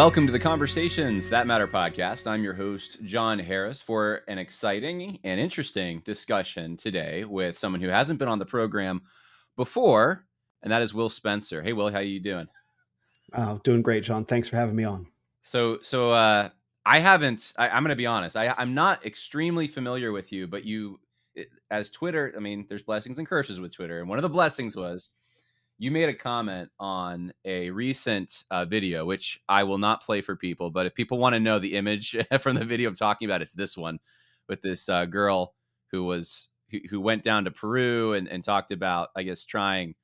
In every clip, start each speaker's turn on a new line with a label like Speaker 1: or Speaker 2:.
Speaker 1: Welcome to the Conversations That Matter podcast. I'm your host, Jon Harris, for an exciting and interesting discussion today with someone who hasn't been on the program before, and that is Will Spencer. Hey, Will, how are you doing?
Speaker 2: Oh, doing great, Jon. Thanks for having me on.
Speaker 1: So, so uh, I haven't. I, am going to be honest. I, I'm not extremely familiar with you, but you, as Twitter. I mean, there's blessings and curses with Twitter, and one of the blessings was you made a comment on a recent uh, video, which I will not play for people, but if people want to know the image from the video I'm talking about, it's this one with this uh, girl who was who, who, went down to Peru and, and talked about, I guess, trying,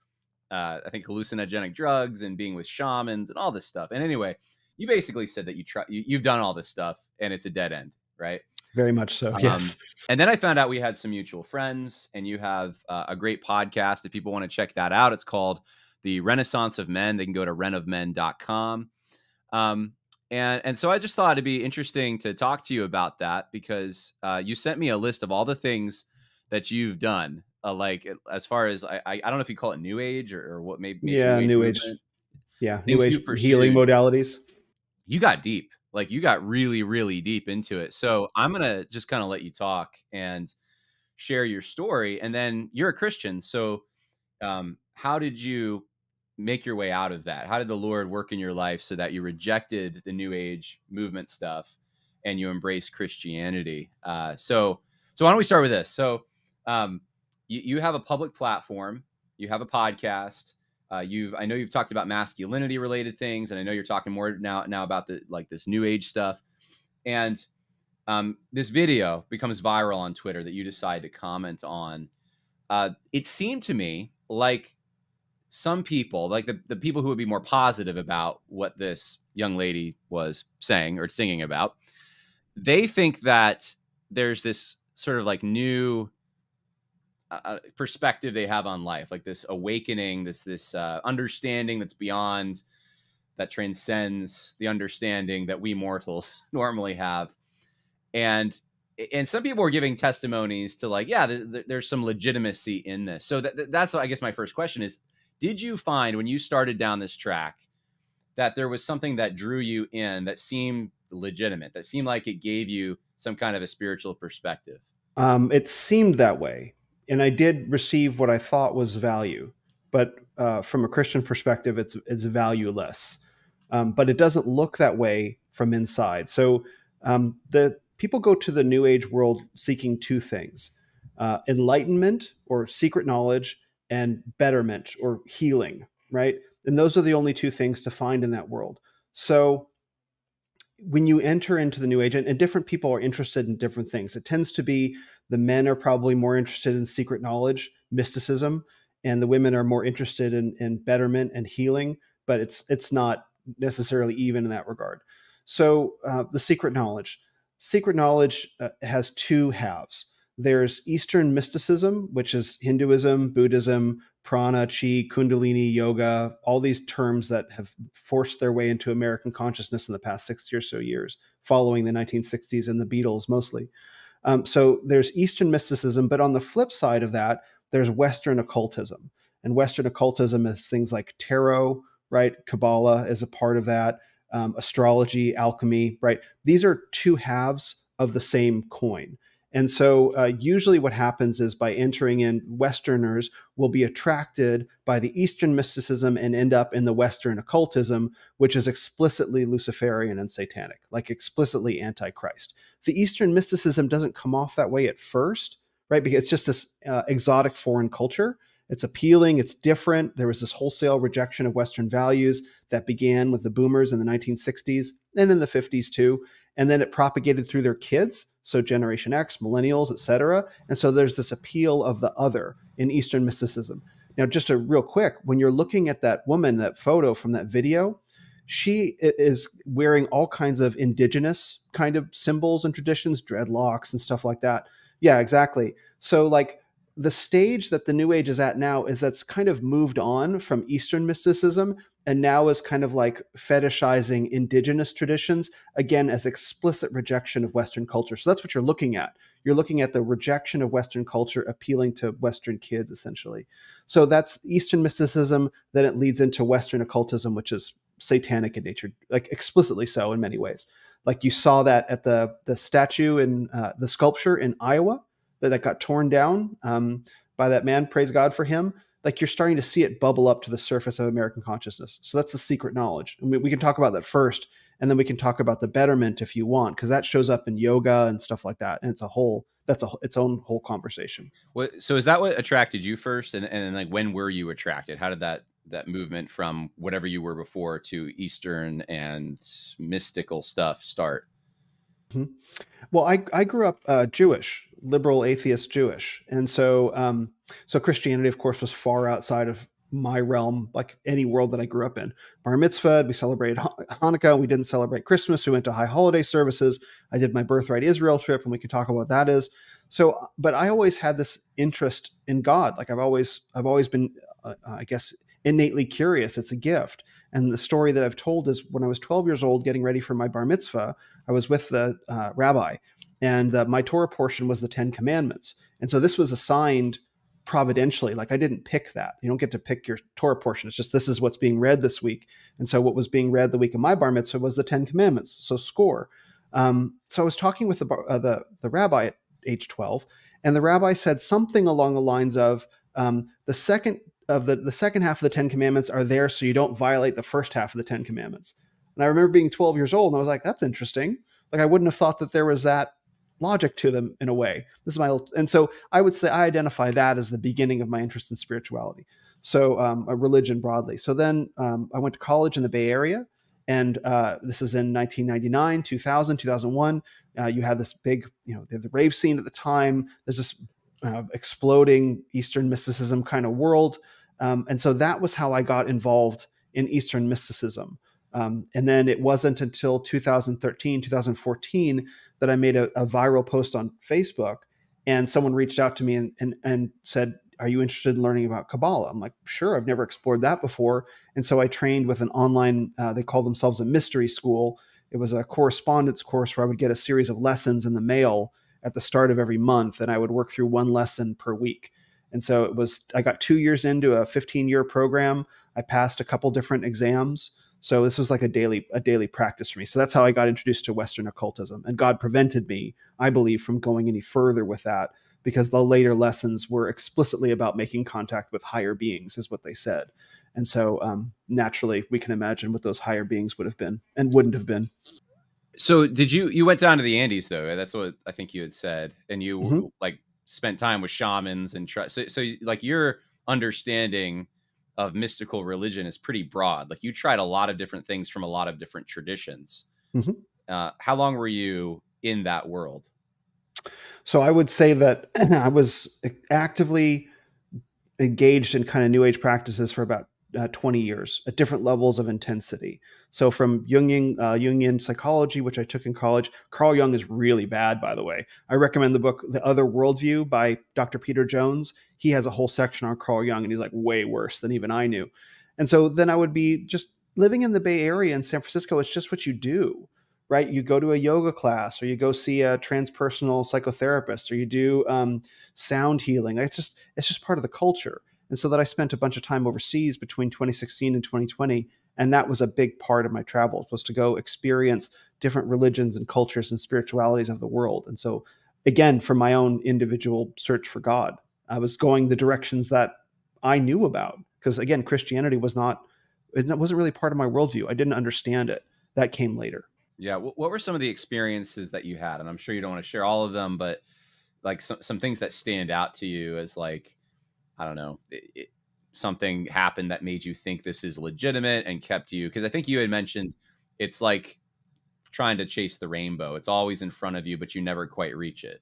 Speaker 1: uh, I think, hallucinogenic drugs and being with shamans and all this stuff. And anyway, you basically said that you try you, you've done all this stuff and it's a dead end, right?
Speaker 2: Very much so. Um, yes.
Speaker 1: And then I found out we had some mutual friends, and you have uh, a great podcast. If people want to check that out, it's called The Renaissance of Men. They can go to renofmen.com. Um, and and so I just thought it'd be interesting to talk to you about that because uh, you sent me a list of all the things that you've done, uh, like as far as I, I don't know if you call it New Age or, or what maybe
Speaker 2: yeah New Age, new age yeah New Age healing modalities.
Speaker 1: You got deep like you got really really deep into it. So i'm gonna just kind of let you talk and share your story and then you're a christian so um, how did you make your way out of that? How did the lord work in your life so that you rejected the new age movement stuff and you embraced christianity? Uh, so so why don't we start with this? So um, you, you have a public platform you have a podcast uh, you've I know you've talked about masculinity related things, and I know you're talking more now now about the like this new age stuff. And um, this video becomes viral on Twitter that you decide to comment on. Uh, it seemed to me like some people, like the, the people who would be more positive about what this young lady was saying or singing about, they think that there's this sort of like new uh, perspective they have on life, like this awakening, this this uh, understanding that's beyond, that transcends the understanding that we mortals normally have, and and some people are giving testimonies to like, yeah, there's some legitimacy in this. So that, that's I guess my first question is, did you find when you started down this track that there was something that drew you in that seemed legitimate, that seemed like it gave you some kind of a spiritual perspective?
Speaker 2: Um, it seemed that way and I did receive what I thought was value, but uh, from a Christian perspective, it's it's valueless. Um, but it doesn't look that way from inside. So um, the people go to the New Age world seeking two things: uh, enlightenment or secret knowledge, and betterment or healing. Right, and those are the only two things to find in that world. So when you enter into the new age and, and, different people are interested in different things it tends to be the men are probably more interested in secret knowledge mysticism and the women are more interested in, in betterment and healing but it's it's not necessarily even in that regard. So uh, the secret knowledge. Secret knowledge uh, has two halves. There's eastern mysticism which is hinduism buddhism prana, chi, kundalini, yoga, all these terms that have forced their way into American consciousness in the past 60 or so years, following the 1960s and the Beatles mostly. Um, so there's Eastern mysticism, but on the flip side of that, there's Western occultism. And Western occultism is things like tarot, right? Kabbalah is a part of that, um, astrology, alchemy, right? These are two halves of the same coin. And so, uh, usually, what happens is by entering in, Westerners will be attracted by the Eastern mysticism and end up in the Western occultism, which is explicitly Luciferian and satanic, like explicitly antichrist. The Eastern mysticism doesn't come off that way at first, right? Because it's just this uh, exotic foreign culture. It's appealing, it's different. There was this wholesale rejection of Western values that began with the boomers in the 1960s and in the 50s too and then it propagated through their kids so generation x millennials etc and so there's this appeal of the other in eastern mysticism. Now just a real quick when you're looking at that woman that photo from that video she is wearing all kinds of indigenous kind of symbols and traditions dreadlocks and stuff like that. Yeah exactly. So like the stage that the new age is at now is that's kind of moved on from eastern mysticism and now is kind of like fetishizing indigenous traditions again as explicit rejection of western culture. So that's what you're looking at. You're looking at the rejection of western culture appealing to western kids essentially. So that's eastern mysticism then it leads into western occultism which is satanic in nature, like explicitly so in many ways. Like you saw that at the the statue in uh, the sculpture in Iowa that, that got torn down um, by that man. Praise God for him. Like you're starting to see it bubble up to the surface of American consciousness. So that's the secret knowledge. And we, we can talk about that first, and then we can talk about the betterment if you want, because that shows up in yoga and stuff like that. And it's a whole that's a its own whole conversation.
Speaker 1: What, so is that what attracted you first, and and like when were you attracted? How did that that movement from whatever you were before to Eastern and mystical stuff start?
Speaker 2: Mm-hmm. Well, I I grew up uh, Jewish, liberal atheist Jewish, and so um, so Christianity, of course, was far outside of my realm, like any world that I grew up in. Bar mitzvah, we celebrated Hanukkah. We didn't celebrate Christmas. We went to high holiday services. I did my birthright Israel trip, and we can talk about what that is. So, but I always had this interest in God. Like I've always, I've always been, uh, I guess, innately curious. It's a gift. And the story that I've told is when I was 12 years old, getting ready for my bar mitzvah, I was with the uh, rabbi, and uh, my Torah portion was the Ten Commandments. And so this was assigned providentially. Like I didn't pick that. You don't get to pick your Torah portion. It's just this is what's being read this week. And so what was being read the week of my bar mitzvah was the Ten Commandments. So score. Um, so I was talking with the, uh, the the rabbi at age 12, and the rabbi said something along the lines of um, the second of the the second half of the Ten Commandments are there so you don't violate the first half of the Ten Commandments. And I remember being 12 years old, and I was like, that's interesting. Like I wouldn't have thought that there was that logic to them in a way. This is my and so I would say I identify that as the beginning of my interest in spirituality. So um, a religion broadly. So then um, I went to college in the Bay Area, and uh, this is in 1999, 2000, 2001. Uh, you had this big, you know, the, the, rave scene at the time. There's this uh, exploding Eastern mysticism kind of world, um, and so that was how I got involved in Eastern mysticism. Um, and then it wasn't until 2013, 2014 that I made a, a viral post on Facebook, and someone reached out to me and, and, and said, are you interested in learning about Kabbalah? I'm like, sure, I've never explored that before. And so I trained with an online, uh, they call themselves a mystery school. It was a correspondence course where I would get a series of lessons in the mail at the start of every month, and I would work through one lesson per week. And so it was, I got two years into a 15 year program. I passed a couple different exams. So this was like a daily a daily practice for me. So that's how I got introduced to Western occultism. And God prevented me, I believe, from going any further with that because the later lessons were explicitly about making contact with higher beings, is what they said. And so um, naturally, we can imagine what those higher beings would have been and wouldn't have been.
Speaker 1: So did you you went down to the Andes though? That's what I think you had said, and you mm-hmm. like spent time with shamans and try. So, so like your understanding of mystical religion is pretty broad. Like you tried a lot of different things from a lot of different traditions. Mm-hmm. Uh, how long were you in that world?
Speaker 2: So I would say that I was actively engaged in kind of new age practices for about uh, 20 years at different levels of intensity. So from Jungian uh, Jungian psychology, which I took in college, Carl Jung is really bad, by the way. I recommend the book The Other Worldview by Dr. Peter Jones. He has a whole section on Carl Jung, and he's like way worse than even I knew. And so then I would be just living in the Bay Area in San Francisco. It's just what you do, right? You go to a yoga class, or you go see a transpersonal psychotherapist, or you do um, sound healing. It's just it's just part of the culture. And so that I spent a bunch of time overseas between 2016 and 2020. And that was a big part of my travels was to go experience different religions and cultures and spiritualities of the world. And so again, for my own individual search for God, I was going the directions that I knew about. Because again, Christianity was not, it wasn't really part of my worldview. I didn't understand it. That came later.
Speaker 1: Yeah. What were some of the experiences that you had? And I'm sure you don't want to share all of them, but like some, some things that stand out to you as like, I don't know, it, it, something happened that made you think this is legitimate and kept you because I think you had mentioned it's like trying to chase the rainbow. It's always in front of you, but you never quite reach it.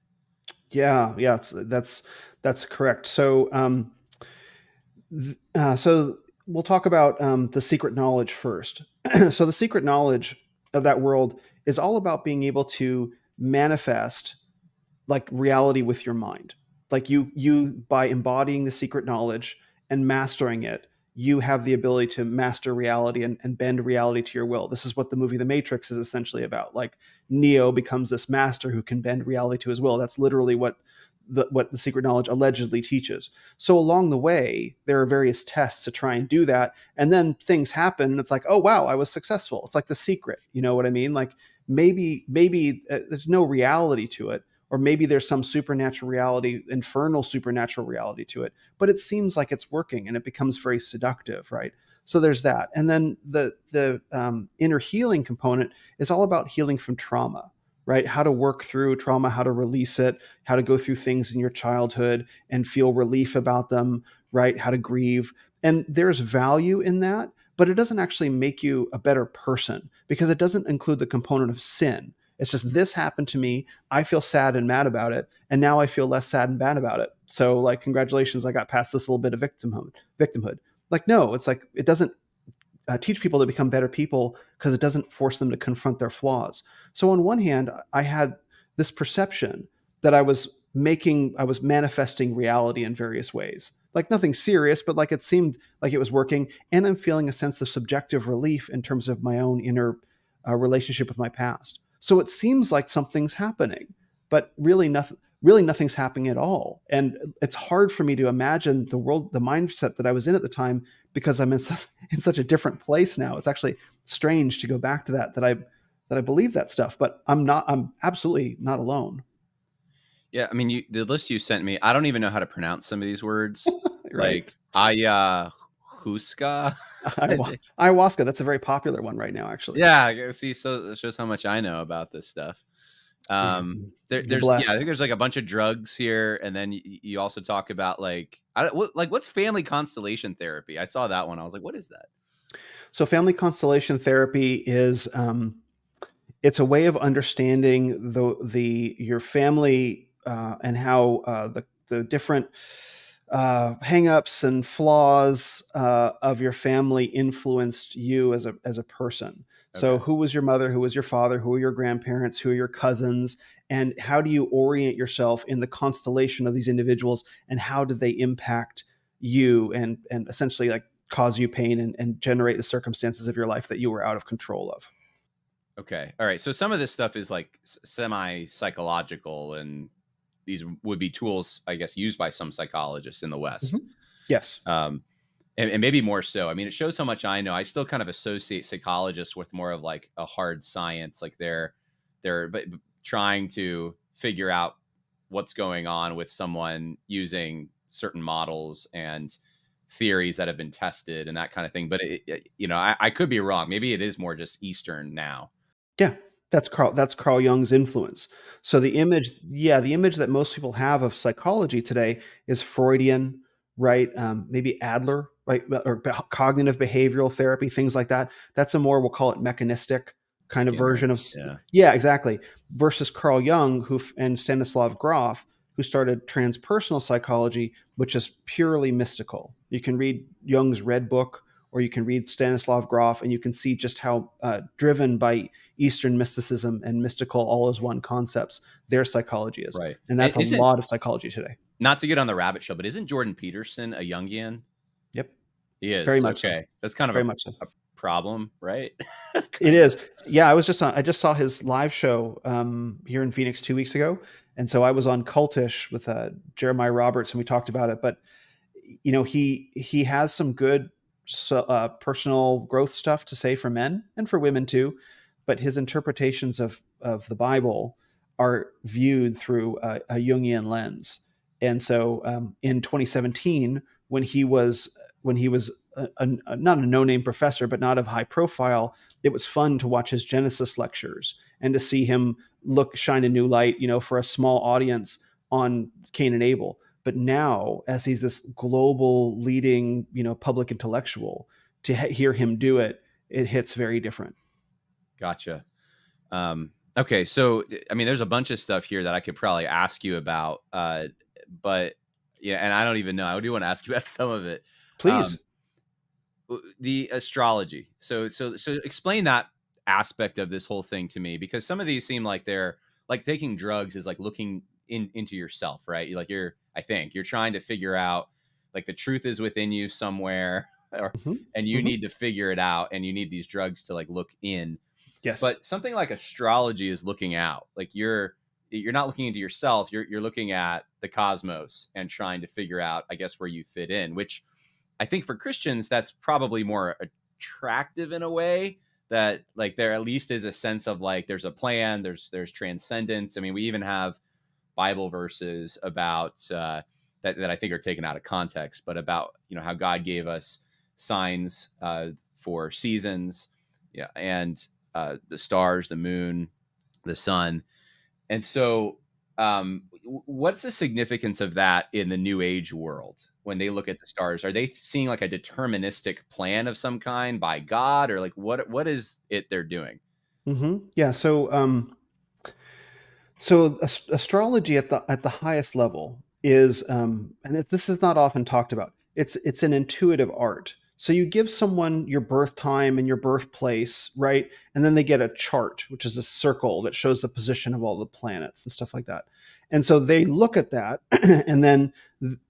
Speaker 2: Yeah, yeah, that's that's correct. So, um, uh, so we'll talk about um, the secret knowledge first. so, the secret knowledge of that world is all about being able to manifest like reality with your mind like you you by embodying the secret knowledge and mastering it you have the ability to master reality and, and bend reality to your will this is what the movie the matrix is essentially about like neo becomes this master who can bend reality to his will that's literally what the, what the secret knowledge allegedly teaches. So along the way, there are various tests to try and do that, and then things happen, and it's like, oh wow, I was successful. It's like the secret. You know what I mean? Like maybe maybe uh, there's no reality to it, or maybe there's some supernatural reality, infernal supernatural reality to it. But it seems like it's working, and it becomes very seductive, right? So there's that, and then the the um, inner healing component is all about healing from trauma right? How to work through trauma, how to release it, how to go through things in your childhood and feel relief about them, right? How to grieve. And there's value in that, but it doesn't actually make you a better person because it doesn't include the component of sin. It's just this happened to me. I feel sad and mad about it, and now I feel less sad and bad about it. So, like, congratulations, I got past this little bit of victimhood. Victimhood. Like, no, it's like it doesn't uh, teach people to become better people because it doesn't force them to confront their flaws. So on one hand, I had this perception that I was making, I was manifesting reality in various ways, like nothing serious, but like it seemed like it was working, and I'm feeling a sense of subjective relief in terms of my own inner uh, relationship with my past. So it seems like something's happening, but really nothing really nothing's happening at all. And it's hard for me to imagine the world, the mindset that I was in at the time, because I'm in such, in such a different place now. It's actually strange to go back to that, that I, that I believe that stuff, but I'm not, I'm absolutely not alone.
Speaker 1: Yeah. I mean, you, the list you sent me, I don't even know how to pronounce some of these words. right. Like ayahuasca.
Speaker 2: ayahuasca. That's a very popular one right now, actually.
Speaker 1: Yeah. See, so it shows how much I know about this stuff. Um, there, there's yeah, I think there's like a bunch of drugs here, and then you, you also talk about like I don't what, like what's family constellation therapy. I saw that one. I was like, what is that?
Speaker 2: So family constellation therapy is um, it's a way of understanding the the your family uh, and how uh, the the different uh, hangups and flaws uh, of your family influenced you as a as a person. So, who was your mother? Who was your father? Who are your grandparents? Who are your cousins? And how do you orient yourself in the constellation of these individuals? And how do they impact you and and essentially like cause you pain and, and generate the circumstances of your life that you were out of control of?
Speaker 1: Okay. All right. So some of this stuff is like semi psychological, and these would be tools, I guess, used by some psychologists in the West. Mm-hmm.
Speaker 2: Yes.
Speaker 1: Um, and, and, maybe more so. I mean, it shows how much I know. I still kind of associate psychologists with more of like a hard science, like they're they're but trying to figure out what's going on with someone using certain models and theories that have been tested and that kind of thing. But it, it, you know, I, I could be wrong. Maybe it is more just Eastern now.
Speaker 2: Yeah, that's Carl. That's Carl Jung's influence. So the image, yeah, the image that most people have of psychology today is Freudian, right? Um, maybe Adler right, or cognitive behavioral therapy, things like that. That's a more we'll call it mechanistic kind of version of yeah. yeah, exactly. Versus Carl Jung, who and Stanislav Grof, who started transpersonal psychology, which is purely mystical. You can read Jung's Red Book, or you can read Stanislav Grof, and you can see just how uh, driven by Eastern mysticism and mystical all as one concepts their psychology is.
Speaker 1: Right,
Speaker 2: and that's a lot of psychology today.
Speaker 1: Not to get on the rabbit show, but isn't Jordan Peterson a Jungian?
Speaker 2: Yep.
Speaker 1: He is.
Speaker 2: Very much
Speaker 1: okay.
Speaker 2: So.
Speaker 1: That's kind of
Speaker 2: very
Speaker 1: a,
Speaker 2: much so.
Speaker 1: a problem, right?
Speaker 2: it is. Yeah, I was just on I just saw his live show um, here in Phoenix 2 weeks ago. And so I was on Cultish with uh, Jeremiah Roberts and we talked about it, but you know, he he has some good so, uh, personal growth stuff to say for men and for women too, but his interpretations of of the Bible are viewed through a, a Jungian lens. And so um, in 2017, when he was when he was a, a, not a no-name professor, but not of high profile, it was fun to watch his Genesis lectures and to see him look shine a new light, you know, for a small audience on Cain and Abel. But now, as he's this global leading, you know, public intellectual, to hear him do it, it hits very different.
Speaker 1: Gotcha. Um, okay, so I mean, there's a bunch of stuff here that I could probably ask you about, uh, but yeah, and I don't even know. I do want to ask you about some of it.
Speaker 2: Please.
Speaker 1: Um, the astrology. So so so explain that aspect of this whole thing to me because some of these seem like they're like taking drugs is like looking in into yourself, right? You like you're I think you're trying to figure out like the truth is within you somewhere or, mm-hmm. and you mm-hmm. need to figure it out and you need these drugs to like look in.
Speaker 2: Yes.
Speaker 1: But something like astrology is looking out. Like you're you're not looking into yourself. You're you're looking at the cosmos and trying to figure out, I guess, where you fit in. Which I think for Christians, that's probably more attractive in a way that like there at least is a sense of like there's a plan, there's there's transcendence. I mean, we even have Bible verses about uh, that that I think are taken out of context, but about you know how God gave us signs uh, for seasons, yeah, and uh, the stars, the moon, the sun, and so um, what's the significance of that in the New Age world? when they look at the stars? Are they seeing like a deterministic plan of some kind by god? Or like what what is it they're doing?
Speaker 2: Mm-hmm. yeah so um so ast- astrology at the at the highest level is um and this is not often talked about. It's it's an intuitive art so you give someone your birth time and your birthplace, right? And then they get a chart, which is a circle that shows the position of all the planets and stuff like that. And so they look at that, and then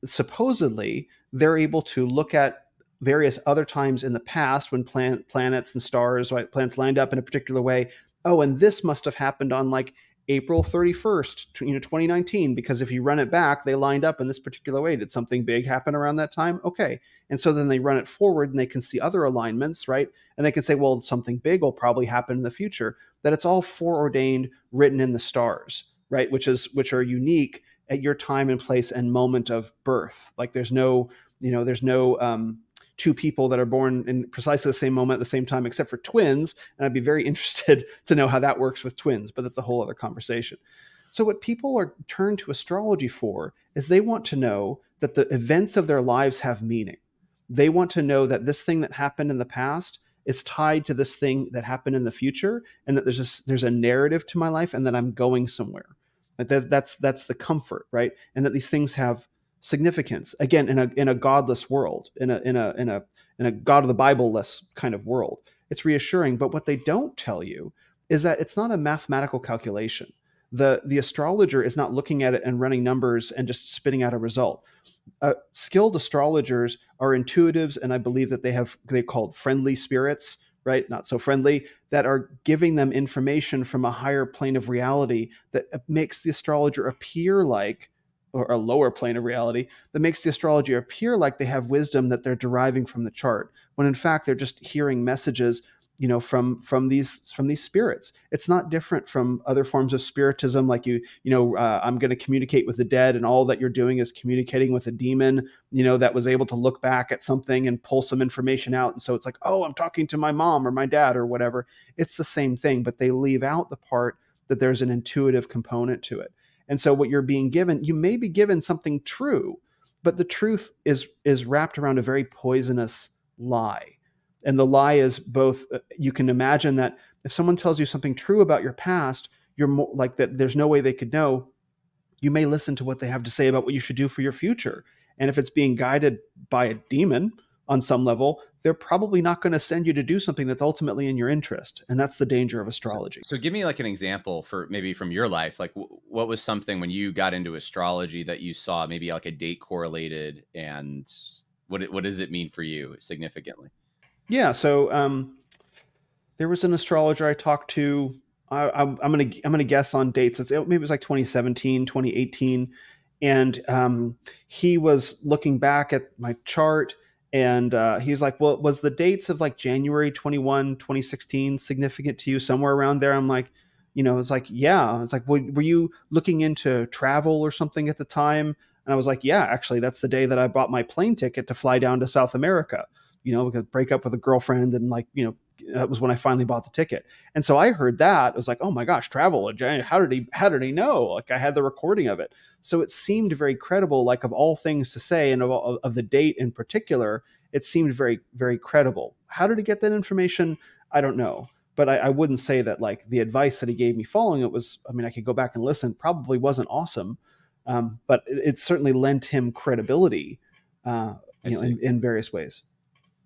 Speaker 2: supposedly they're able to look at various other times in the past when plan- planets and stars, right, planets lined up in a particular way. Oh, and this must have happened on like April 31st, you know, 2019, because if you run it back, they lined up in this particular way. Did something big happen around that time? Okay. And so then they run it forward and they can see other alignments, right? And they can say, well, something big will probably happen in the future. That it's all foreordained, written in the stars right? Which is which are unique at your time and place and moment of birth. Like there's no, you know, there's no um, two people that are born in precisely the same moment at the same time, except for twins. And I'd be very interested to know how that works with twins, but that's a whole other conversation. So what people are turned to astrology for is they want to know that the events of their lives have meaning. They want to know that this thing that happened in the past is tied to this thing that happened in the future and that there's a, there's a narrative to my life and that I'm going somewhere. That, that's that's the comfort, right? And that these things have significance. Again, in a in a godless world, in a in a in a in a God of the Bible less kind of world, it's reassuring. But what they don't tell you is that it's not a mathematical calculation. The the astrologer is not looking at it and running numbers and just spitting out a result. Uh, skilled astrologers are intuitives, and I believe that they have they called friendly spirits right? Not so friendly, that are giving them information from a higher plane of reality that makes the astrologer appear like, or a lower plane of reality, that makes the astrologer appear like they have wisdom that they're deriving from the chart, when in fact they're just hearing messages you know from from these from these spirits. It's not different from other forms of spiritism like you you know uh, i'm going to communicate with the dead and all that you're doing is communicating with a demon you know that was able to look back at something and pull some information out. And so it's like oh i'm talking to my mom or my dad or whatever. It's the same thing but they leave out the part that there's an intuitive component to it and so what you're being given you may be given something true but the truth is is wrapped around a very poisonous lie. And the lie is both uh, you can imagine that if someone tells you something true about your past you're more like that there's no way they could know. You may listen to what they have to say about what you should do for your future. And if it's being guided by a demon on some level they're probably not going to send you to do something that's ultimately in your interest and that's the danger of astrology
Speaker 1: so, so give me like an example for maybe from your life like what was something when you got into astrology that you saw maybe like a date correlated and what what does it mean for you significantly
Speaker 2: yeah. So um, there was an astrologer I talked to. I, am gonna I'm gonna guess on dates. It's maybe it was like 2017, 2018, and um, he was looking back at my chart and uh, he's like, "Well, was the dates of like January 21, 2016 significant to you somewhere around there?" I'm like, you know, it's like, yeah. It's like, were you looking into travel or something at the time? And I was like, yeah, actually, that's the day that I bought my plane ticket to fly down to South America you know, because break up with a girlfriend and like, you know, that was when I finally bought the ticket. And so I heard that. I was like, oh my gosh, travel. agent. How did he how did he know? Like I had the recording of it. So it seemed very credible, like of all things to say and of, of the date in particular, it seemed very, very credible. How did he get that information? I don't know. But I, I wouldn't say that like the advice that he gave me following it was, I mean, I could go back and listen, probably wasn't awesome. Um, but it, it, certainly lent him credibility uh, you know, in, in various ways.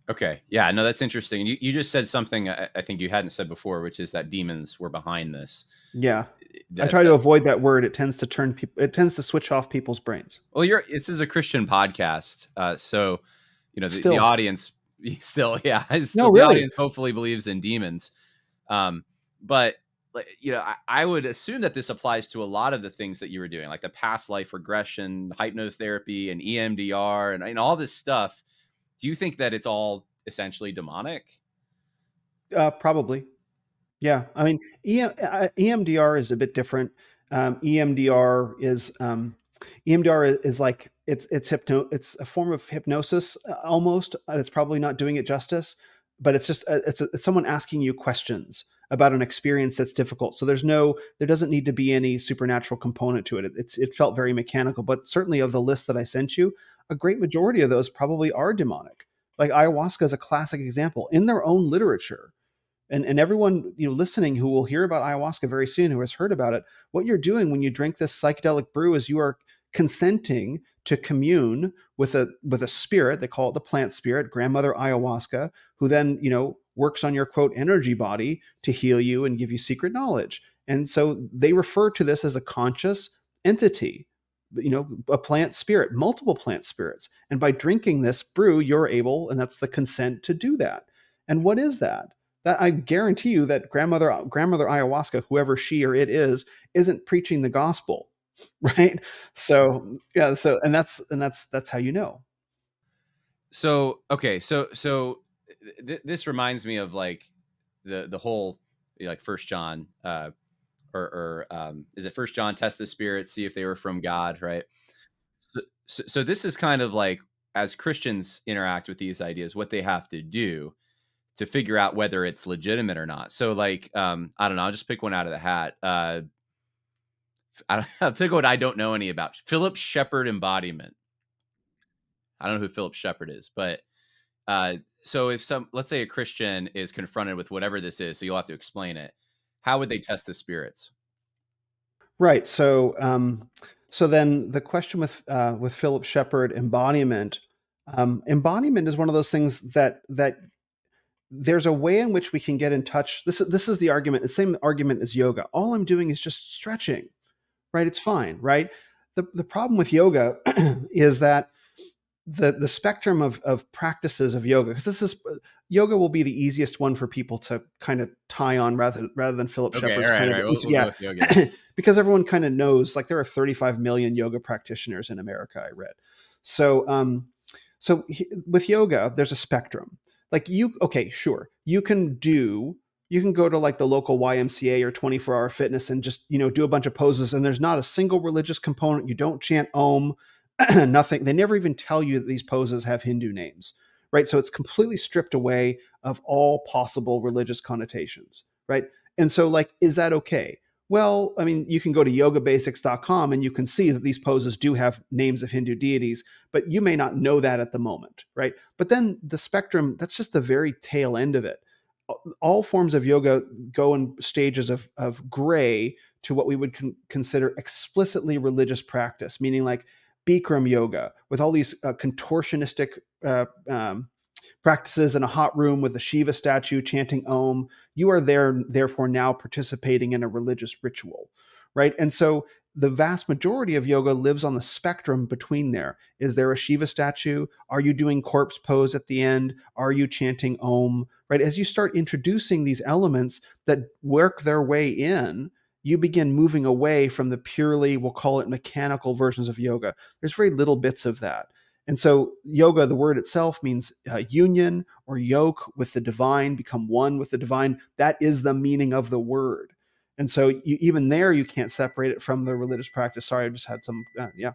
Speaker 1: Okay. Yeah. No, that's interesting. You, you just said something I, I, think you hadn't said before, which is that demons were behind this.
Speaker 2: Yeah. That, I try to avoid that word. It tends to turn people, it tends to switch off people's brains.
Speaker 1: Well, you're, this is a Christian podcast. Uh, so, you know, the, the audience still, yeah. Still,
Speaker 2: no, really.
Speaker 1: The audience hopefully believes in demons. Um, but you know, I, I, would assume that this applies to a lot of the things that you were doing, like the past life regression, hypnotherapy, and EMDR, and, and all this stuff. Do you think that it's all essentially demonic?
Speaker 2: Uh, probably. Yeah. I mean, EMDR is a bit different. Um, EMDR is um, EMDR is like it's it's hypno it's a form of hypnosis uh, almost. It's probably not doing it justice, but it's just uh, it's, a, it's someone asking you questions about an experience that's difficult. So there's no there doesn't need to be any supernatural component to it. It's it felt very mechanical, but certainly of the list that I sent you, a great majority of those probably are demonic. Like ayahuasca is a classic example in their own literature. And, and everyone you know listening who will hear about ayahuasca very soon who has heard about it what you're doing when you drink this psychedelic brew is you are consenting to commune with a with a spirit they call it the plant spirit grandmother ayahuasca who then you know works on your quote energy body to heal you and give you secret knowledge and so they refer to this as a conscious entity you know a plant spirit multiple plant spirits. And by drinking this brew you're able and that's the consent to do that. And what is that? That i guarantee you that grandmother grandmother ayahuasca whoever she or it is isn't preaching the gospel right? So yeah so and that's and that's that's how you know.
Speaker 1: So okay so so th- this reminds me of like the the whole like first john uh or or um is it first john test the spirit see if they were from god right so, so, this is kind of like as christians interact with these ideas what they have to do to figure out whether it's legitimate or not so like um i don't know i'll just pick one out of the hat uh I don't think what I don't know any about. Philip Shepherd embodiment. I don't know who Philip Shepherd is, but uh, so if some, let's say a Christian is confronted with whatever this is, so you'll have to explain it. How would they test the spirits?
Speaker 2: Right. So, um, so then the question with uh, with Philip Shepherd embodiment, um, embodiment is one of those things that that there's a way in which we can get in touch. This is this is the argument. The same argument as yoga. All I'm doing is just stretching right? It's fine, right? The, the problem with yoga is that the, the spectrum of, of practices of yoga, because this is yoga will be the easiest one for people to kind of tie on rather rather than Philip okay, Shepherd's right, kind right. of we'll, yeah, we'll because everyone kind of knows like there are 35 million yoga practitioners in America. I read so um, so with yoga there's a spectrum. Like you okay sure you can do you can go to like the local YMCA or 24 hour fitness and just, you know, do a bunch of poses and there's not a single religious component. You don't chant om, nothing. They never even tell you that these poses have Hindu names, right? So it's completely stripped away of all possible religious connotations, right? And so, like, is that okay? Well, I mean, you can go to yogabasics.com and you can see that these poses do have names of Hindu deities, but you may not know that at the moment, right? But then the spectrum, that's just the very tail end of it all forms of yoga go in stages of, of gray to what we would con- consider explicitly religious practice, meaning like Bikram yoga with all these uh, contortionistic uh, um, practices in a hot room with a Shiva statue chanting Om. You are there, therefore, now participating in a religious ritual, right? And so the vast majority of yoga lives on the spectrum between there. Is there a Shiva statue? Are you doing corpse pose at the end? Are you chanting Om? right? As you start introducing these elements that work their way in, you begin moving away from the purely, we'll call it mechanical versions of yoga. There's very little bits of that. And so, yoga, the word itself means uh, union or yoke with the divine, become one with the divine. That is the meaning of the word. And so, you, even there, you can't separate it from the religious practice. Sorry, I just had some, uh, yeah.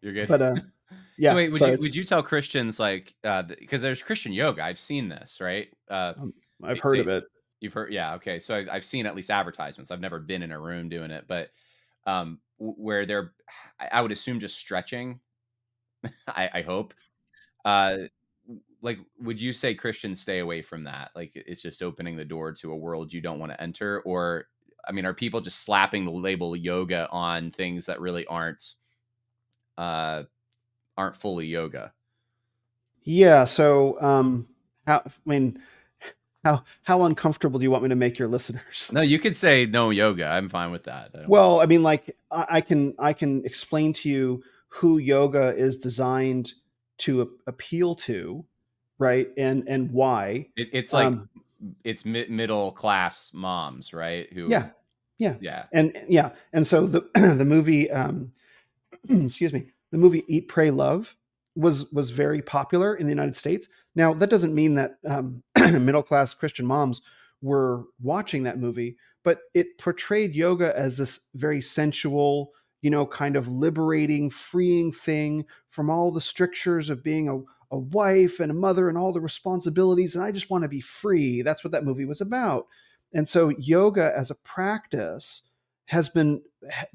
Speaker 1: You're good.
Speaker 2: But uh, yeah.
Speaker 1: So wait, would so you would you tell Christians like because uh, there's Christian yoga? I've seen this, right? Uh,
Speaker 2: um, I've heard they, of it.
Speaker 1: You've heard, yeah. Okay, so I, have seen at least advertisements. I've never been in a room doing it, but um, where they're, I would assume just stretching. I, I hope. Uh, like, would you say Christians stay away from that? Like, it's just opening the door to a world you don't want to enter, or I mean, are people just slapping the label yoga on things that really aren't? Uh, aren't fully yoga.
Speaker 2: Yeah. So, um, how, I mean, how how uncomfortable do you want me to make your listeners?
Speaker 1: No, you could say no yoga. I'm fine with that.
Speaker 2: I well, I mean, like I, I, can I can explain to you who yoga is designed to a- appeal to, right? And and why?
Speaker 1: It, it's like um, it's mi- middle class moms, right?
Speaker 2: Who yeah Yeah.
Speaker 1: Yeah.
Speaker 2: And yeah. And so the the movie um excuse me, the movie Eat Pray Love was was very popular in the United States. Now that doesn't mean that um, middle class Christian moms were watching that movie, but it portrayed yoga as this very sensual, you know, kind of liberating, freeing thing from all the strictures of being a, a wife and a mother and all the responsibilities. And I just want to be free. That's what that movie was about. And so yoga as a practice has been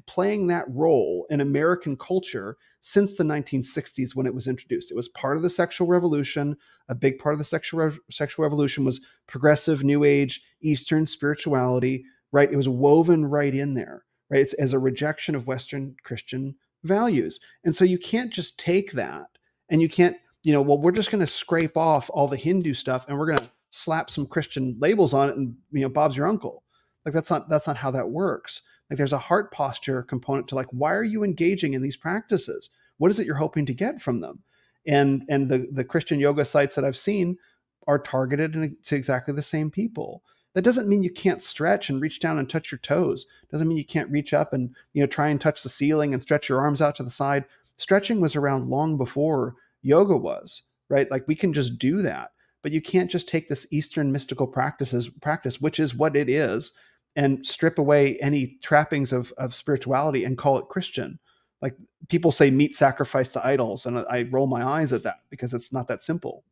Speaker 2: playing that role in American culture since the 1960s when it was introduced. It was part of the sexual revolution. A big part of the sexual re- sexual revolution was progressive new age eastern spirituality, right? It was woven right in there, right? It's as a rejection of western Christian values. And so you can't just take that and you can't, you know, well we're just going to scrape off all the Hindu stuff and we're going to slap some Christian labels on it and you know Bob's your uncle. Like that's not that's not how that works. Like there's a heart posture component to like why are you engaging in these practices? What is it you're hoping to get from them? And and the the Christian yoga sites that I've seen are targeted to exactly the same people. That doesn't mean you can't stretch and reach down and touch your toes. Doesn't mean you can't reach up and you know try and touch the ceiling and stretch your arms out to the side. Stretching was around long before yoga was, right? Like we can just do that but you can't just take this eastern mystical practices practice which is what it is and strip away any trappings of, of spirituality and call it christian. Like people say meat sacrifice to idols and i roll my eyes at that because it's not that simple.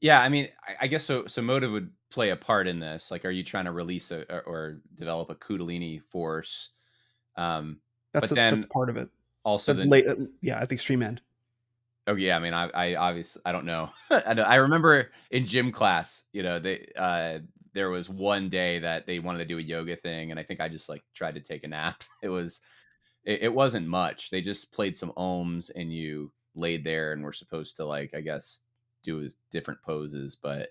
Speaker 1: Yeah i mean i, guess so so motive would play a part in this. Like are you trying to release a, or, or develop a kundalini force? Um
Speaker 2: that's a,
Speaker 1: then
Speaker 2: that's part of it.
Speaker 1: also the,
Speaker 2: late, uh, yeah at the extreme end.
Speaker 1: Oh yeah, I mean, I, I obviously I don't know. I, I remember in gym class, you know, they uh, there was one day that they wanted to do a yoga thing, and I think I just like tried to take a nap. It was, it, it wasn't much. They just played some ohms, and you laid there, and were supposed to like, I guess, do different poses, but,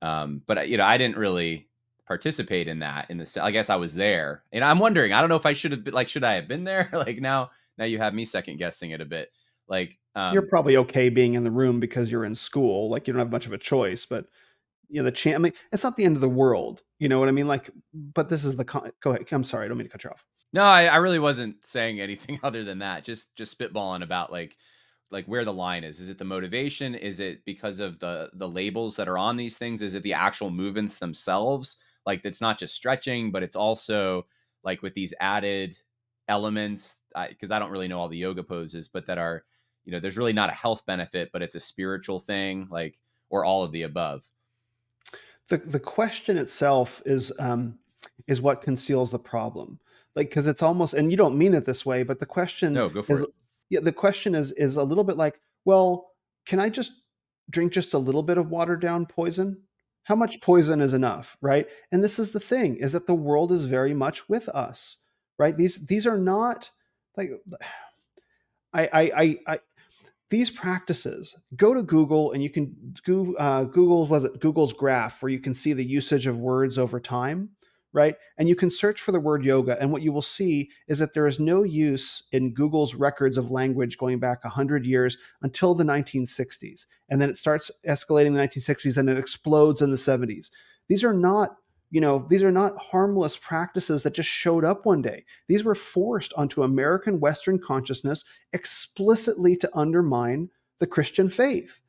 Speaker 1: um, but you know, I didn't really participate in that. In the, I guess I was there, and I'm wondering, I don't know if I should have been like, should I have been there? like now, now you have me second guessing it a bit, like
Speaker 2: um, you're probably okay being in the room because you're in school. Like you don't have much of a choice, but you know the chance. I mean, it's not the end of the world. You know what I mean? Like, but this is the con- go ahead. I'm sorry, I don't mean to cut you off.
Speaker 1: No, I, I really wasn't saying anything other than that. Just just spitballing about like like where the line is. Is it the motivation? Is it because of the the labels that are on these things? Is it the actual movements themselves? Like it's not just stretching, but it's also like with these added elements. Because I, I don't really know all the yoga poses, but that are you know, there's really not a health benefit, but it's a spiritual thing, like, or all of the above.
Speaker 2: The the question itself is um, is what conceals the problem, like because it's almost, and you don't mean it this way, but the question
Speaker 1: no, go for
Speaker 2: is,
Speaker 1: it.
Speaker 2: yeah, the question is is a little bit like, well, can I just drink just a little bit of watered down poison? How much poison is enough, right? And this is the thing: is that the world is very much with us, right? These these are not like. I, I, I, I these practices go to google and you can go uh, google was it? Google's graph where you can see the usage of words over time right? And you can search for the word yoga. And what you will see is that there is no use in google's records of language going back 100 years until the 1960s and then it starts escalating in the 1960s and it explodes in the 70s these are not you know, these are not harmless practices that just showed up one day. These were forced onto American Western consciousness explicitly to undermine the Christian faith,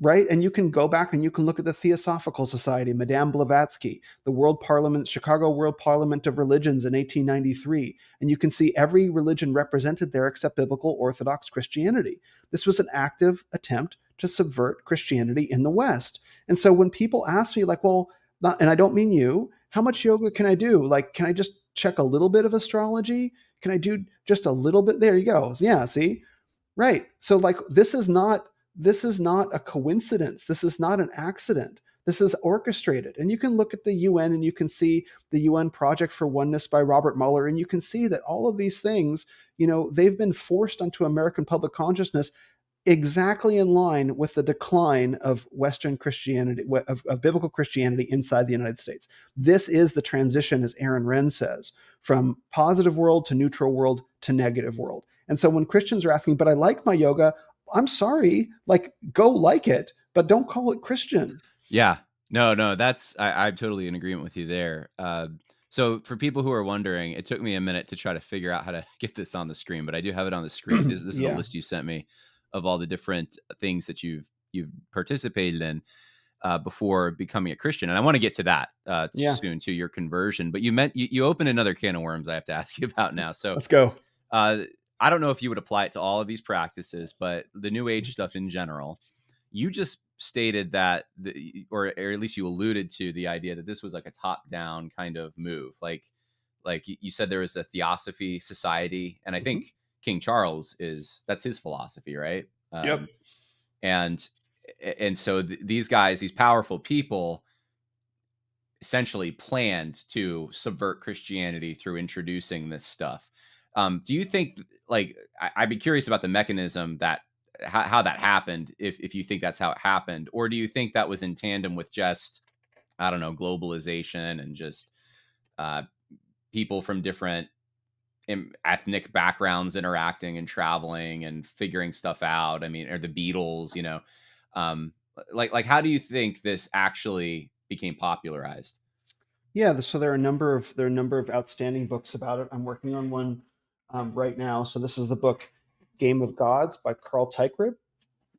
Speaker 2: right? And you can go back and you can look at the Theosophical Society, Madame Blavatsky, the World Parliament, Chicago World Parliament of Religions in 1893, and you can see every religion represented there except biblical Orthodox Christianity. This was an active attempt to subvert Christianity in the West. And so when people ask me, like, well, not, and I don't mean you. How much yoga can I do? Like, can I just check a little bit of astrology? Can I do just a little bit? There you go. Yeah, see? Right. So like this is not this is not a coincidence. This is not an accident. This is orchestrated. And you can look at the UN and you can see the UN Project for Oneness by Robert Muller and you can see that all of these things, you know, they've been forced onto American public consciousness exactly in line with the decline of Western Christianity, of, of, biblical Christianity inside the United States. This is the transition, as Aaron Renn says, from positive world to neutral world to negative world. And so when Christians are asking, but I like my yoga, I'm sorry, like go like it, but don't call it Christian.
Speaker 1: Yeah. No, no, that's I, am totally in agreement with you there. Uh, So for people who are wondering, it took me a minute to try to figure out how to get this on the screen, but I do have it on the screen. this, this is
Speaker 2: Yeah.
Speaker 1: a list you sent me of all the different things that you've you've participated in uh, before becoming a Christian, and I want to get to that uh,
Speaker 2: Yeah.
Speaker 1: soon to your conversion. But you meant you, you opened another can of worms. I have to ask you about now. So
Speaker 2: Let's go.
Speaker 1: uh, I don't know if you would apply it to all of these practices, but the New Age
Speaker 2: Mm-hmm.
Speaker 1: stuff in general, you just stated that, the, or, or at least you alluded to the idea that this was like a top-down kind of move. Like, like you- said, there was a Theosophy Society, and I
Speaker 2: Mhm.
Speaker 1: think King Charles is that's his philosophy, right? Um,
Speaker 2: Yep.
Speaker 1: And and so th- these guys, these powerful people, essentially planned to subvert Christianity through introducing this stuff. Um, do you think, like, I, I'd be curious about the mechanism that how, how that happened, if if you think that's how it happened, or do you think that was in tandem with just, I don't know, globalization and just uh, people from different ethnic backgrounds interacting and traveling and figuring stuff out? I mean, or the Beatles, you know, um, like like how do you think this actually became popularized?
Speaker 2: Yeah, so there are a number of there are a number of outstanding books about it. I'm working on one um, right now. So this is the book Game of Gods by Carl Teichrib.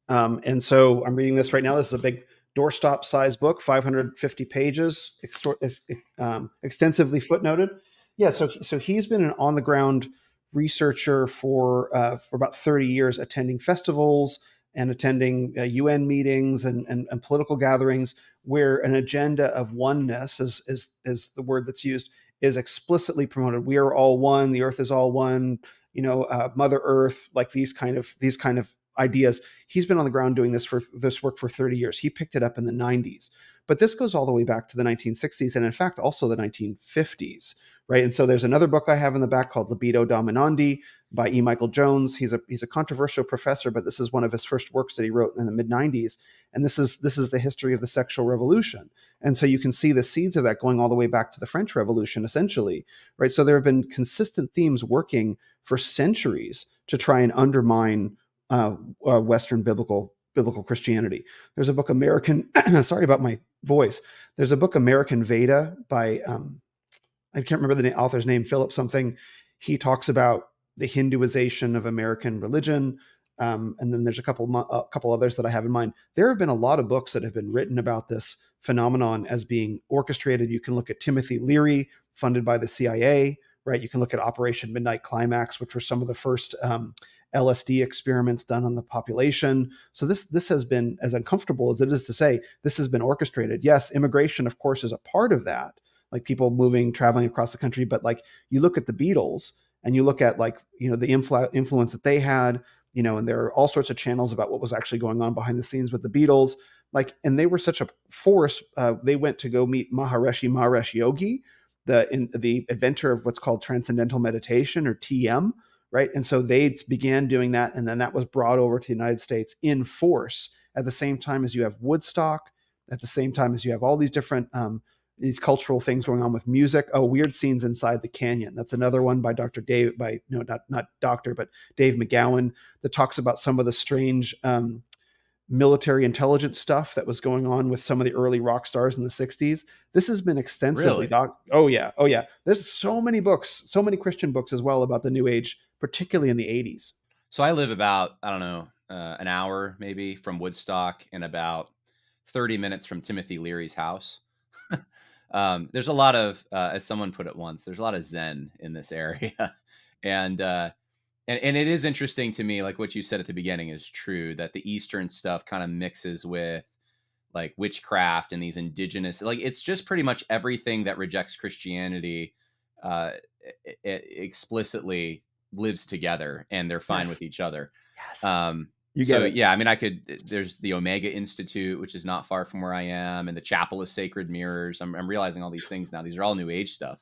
Speaker 2: Um, and so I'm reading this right now. This is a big doorstop size book, 550 pages, ex- um, extensively footnoted. Yeah, so so he's been an on the ground researcher for uh, for about 30 years, attending festivals and attending uh, UN meetings and, and, and political gatherings where an agenda of oneness is, is is the word that's used is explicitly promoted. We are all one. The earth is all one. You know, uh, Mother Earth, like these kind of these kind of ideas. He's been on the ground doing this for this work for 30 years. He picked it up in the 90s, but this goes all the way back to the 1960s and in fact also the 1950s, right? And so there's another book I have in the back called Libido Dominandi by E. Michael Jones. He's a he's a controversial professor, but this is one of his first works that he wrote in the mid 90s, and this is this is the history of the sexual revolution. And so you can see the seeds of that going all the way back to the French Revolution, essentially, right? So there have been consistent themes working for centuries to try and undermine uh, uh, Western biblical biblical Christianity. There's a book American. sorry about my voice. There's a book American Veda by um, I can't remember the na- author's name. Philip something. He talks about the Hinduization of American religion. Um, and then there's a couple a couple others that I have in mind. There have been a lot of books that have been written about this phenomenon as being orchestrated. You can look at Timothy Leary, funded by the CIA, right? You can look at Operation Midnight Climax, which were some of the first um, LSD experiments done on the population. So this this has been as uncomfortable as it is to say this has been orchestrated. Yes, immigration, of course, is a part of that, like people moving, traveling across the country. But like you look at the Beatles and you look at like you know the influ- influence that they had, you know, and there are all sorts of channels about what was actually going on behind the scenes with the Beatles. Like, and they were such a force. Uh, they went to go meet Maharishi Mahesh Yogi, the in, the inventor of what's called transcendental meditation or TM right? And so they began doing that, and then that was brought over to the United States in force at the same time as you have Woodstock, at the same time as you have all these different um, these cultural things going on with music. Oh, weird scenes inside the canyon. That's another one by Dr. Dave, by no, not not Doctor, but Dave McGowan that talks about some of the strange. Um, military intelligence stuff that was going on with some of the early rock stars in the 60s this has been extensively
Speaker 1: Really?
Speaker 2: doc oh yeah oh yeah there's so many books so many christian books as well about the new age particularly in the 80s
Speaker 1: So I live about I don't know uh, an hour maybe from Woodstock and about thirty minutes from Timothy Leary's house. um, there's a lot of, uh, as someone put it once, there's a lot of Zen in this area, and uh, and and it is interesting to me, like what you said at the beginning is true that the Eastern stuff kind of mixes with like witchcraft and these indigenous, like it's just pretty much everything that rejects Christianity uh, e- e- explicitly lives together and they're fine
Speaker 2: Yes.
Speaker 1: with each other.
Speaker 2: yes
Speaker 1: Um,
Speaker 2: you
Speaker 1: so
Speaker 2: it
Speaker 1: yeah, I mean, I could. There's the Omega Institute, which is not far from where I am, and the Chapel of Sacred Mirrors. I'm, I'm realizing all these things now. These are all New Age stuff.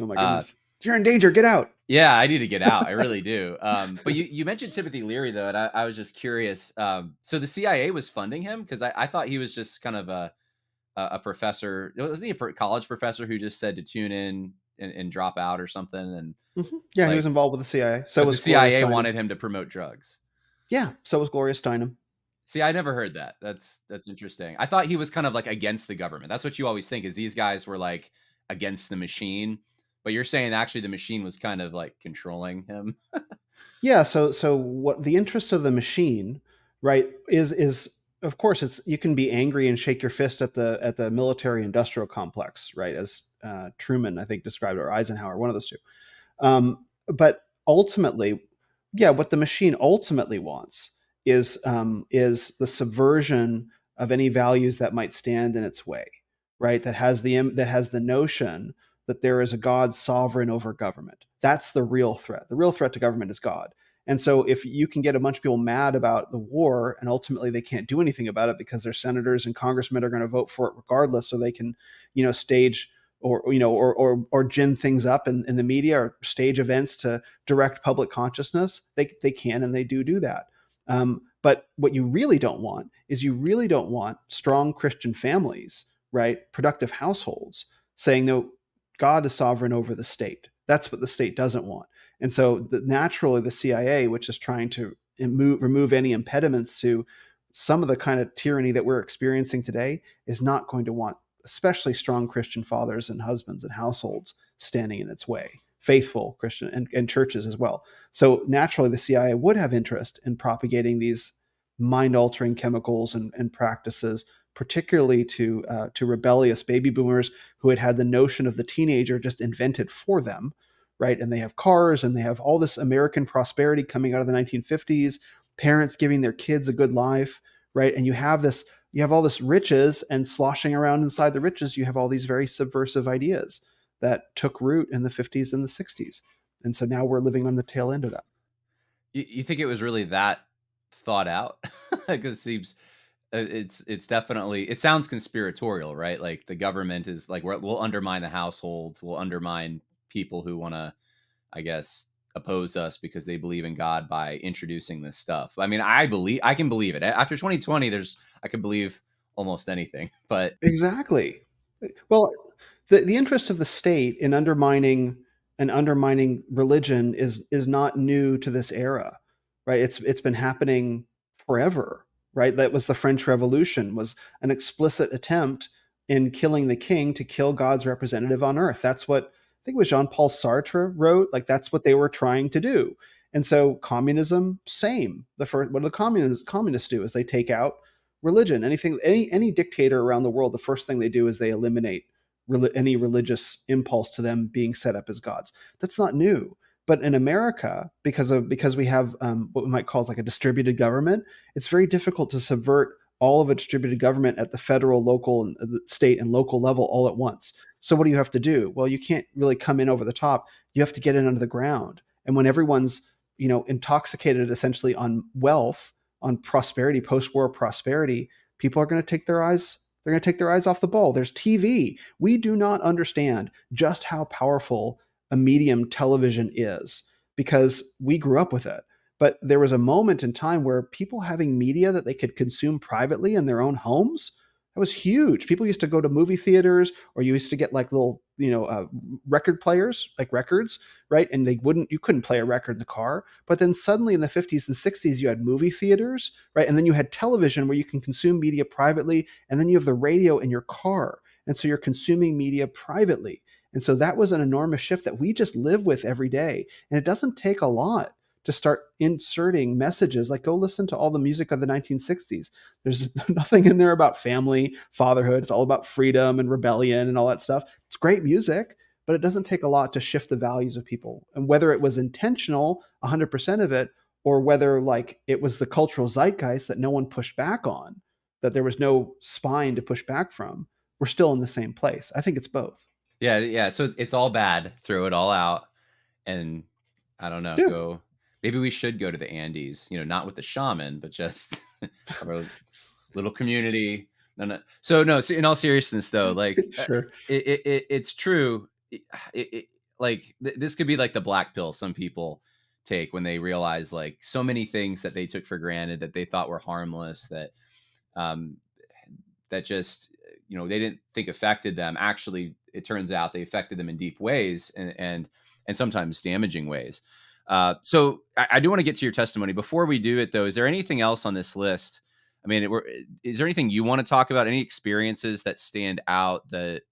Speaker 2: oh my
Speaker 1: uh,
Speaker 2: goodness you're in danger get out
Speaker 1: Yeah, I need to get out. I really do. Um, but you, you mentioned Timothy Leary though, and I, I was just curious. Um, so the CIA was funding him because I, I thought he was just kind of a a, professor. Wasn't he a college professor who just said to tune in and, and drop out or something? And
Speaker 2: Mhm. yeah he was involved with the cia so was
Speaker 1: the CIA wanted him to promote drugs.
Speaker 2: yeah so was gloria steinem
Speaker 1: See, I never heard that. That's that's interesting. I thought he was kind of like against the government. That's what you always think is these guys were like against the machine. But you're saying actually the machine was kind of like controlling him.
Speaker 2: yeah. So so what the interest of the machine, right, is is of course it's you can be angry and shake your fist at the at the military industrial complex, right, as uh, Truman I think described or Eisenhower, one of those two. Um, but ultimately, yeah, what the machine ultimately wants is um, is the subversion of any values that might stand in its way, right? That has the that has the notion that there is a God sovereign over government. That's the real threat. The real threat to government is God. And so if you can get a bunch of people mad about the war and ultimately they can't do anything about it because their senators and congressmen are going to vote for it regardless so they can, you know, stage or you know or or or gin things up in, in the media or stage events to direct public consciousness, they they can and they do do that. Um, but what you really don't want is you really don't want strong Christian families, right? Productive households saying, no, God is sovereign over the state. That's what the state doesn't want. And so the, naturally, the CIA, which is trying to remove, remove any impediments to some of the kind of tyranny that we're experiencing today, is not going to want especially strong Christian fathers and husbands and households standing in its way, faithful Christian and, and churches as well. So naturally, the CIA would have interest in propagating these mind altering chemicals and, and practices particularly to uh, to rebellious baby boomers who had had the notion of the teenager just invented for them, right? And they have cars and they have all this American prosperity coming out of the 1950s, parents giving their kids a good life, right? And you have this you have all this riches and sloshing around inside the riches, you have all these very subversive ideas that took root in the 50s and the 60s. And so now we're living on the tail end of that.
Speaker 1: You, you think it was really that thought out? Because it seems Uh, it's it's definitely it sounds conspiratorial, right? Like the government is like we'll undermine the household, we'll undermine people who want to, I guess, oppose us because they believe in God by introducing this stuff. I mean, I believe I can believe it. After 2020, there's I can believe almost anything. But
Speaker 2: exactly, eh, well, the the interest of the state in undermining and undermining religion is is not new to this era, right? It's it's been happening forever right? That was the French Revolution, was an explicit attempt in killing the king to kill God's representative on earth. That's what I think it was Jean-Paul Sartre wrote. Like that's what they were trying to do. And so communism, same. The first, what do the communists communists do is they take out religion. Anything, any any dictator around the world, the first thing they do is they eliminate any religious impulse to them being set up as gods. That's not new. But in America, because of because we have um, what we might call like a distributed government, it's very difficult to subvert all of a distributed government at the federal, local, and uh, state and local level all at once. So what do you have to do? Well, you can't really come in over the top. You have to get in under the ground. And when everyone's you know intoxicated essentially on wealth, on prosperity, post-war prosperity, people are going to take their eyes they're going to take their eyes off the ball. There's TV. We do not understand just how powerful a medium television is because we grew up with it. But there was a moment in time where people having media that they could consume privately in their own homes, that was huge. People used to go to movie theaters or you used to get like little, you know, uh, record players, like records, right? And they wouldn't, you couldn't play a record in the car. But then suddenly in the 50s and 60s, you had movie theaters, right? And then you had television where you can consume media privately. And then you have the radio in your car. And so you're consuming media privately. And so that was an enormous shift that we just live with every day. And it doesn't take a lot to start inserting messages like go listen to all the music of the 1960s. There's nothing in there about family, fatherhood. It's all about freedom and rebellion and all that stuff. It's great music, but it doesn't take a lot to shift the values of people. And whether it was intentional, 100% of it, or whether like it was the cultural zeitgeist that no one pushed back on, that there was no spine to push back from, we're still in the same place. I think it's both.
Speaker 1: Yeah, yeah. So it's all bad. Throw it all out, and I don't know. Go. Maybe we should go to the Andes. You know, not with the shaman, but just a little community. No, no. So no. So in all seriousness, though, like uh, sure, it, it, it it's true. It, it, like th- this could be like the black pill some people take when they realize like so many things that they took for granted that they thought were harmless that um that just you know they didn't think affected them actually it turns out they affected them in deep ways and and, and sometimes damaging ways. Uh, so I, I do want to get to your testimony. Before we do it, though, is there anything else on this list? I mean, it, is there anything you want to talk about? Any experiences that stand out that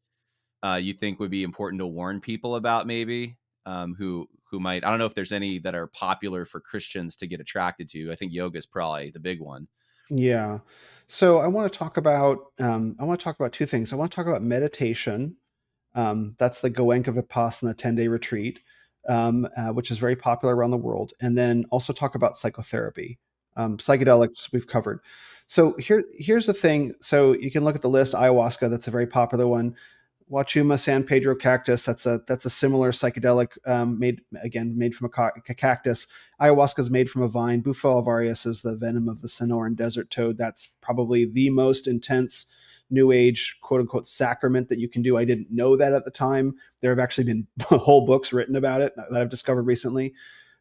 Speaker 1: uh, you think would be important to warn people about, maybe um, who who might? I don't know if there's any that are popular for Christians to get attracted to. I think yoga is probably the big one.
Speaker 2: Yeah. So I want to talk about um, I want to talk about two things. I want to talk about meditation. Um, that's the Goenka Vipassana 10 day retreat, um, uh, which is very popular around the world. And then also talk about psychotherapy. Um, psychedelics we've covered. So here, here's the thing. So you can look at the list. Ayahuasca, that's a very popular one. Wachuma San Pedro cactus. That's a that's a similar psychedelic um, made again made from a, a, cactus. Ayahuasca is made from a vine. Bufo alvarius is the venom of the Sonoran desert toad. That's probably the most intense New Age quote unquote sacrament that you can do. I didn't know that at the time. There have actually been whole books written about it that I've discovered recently.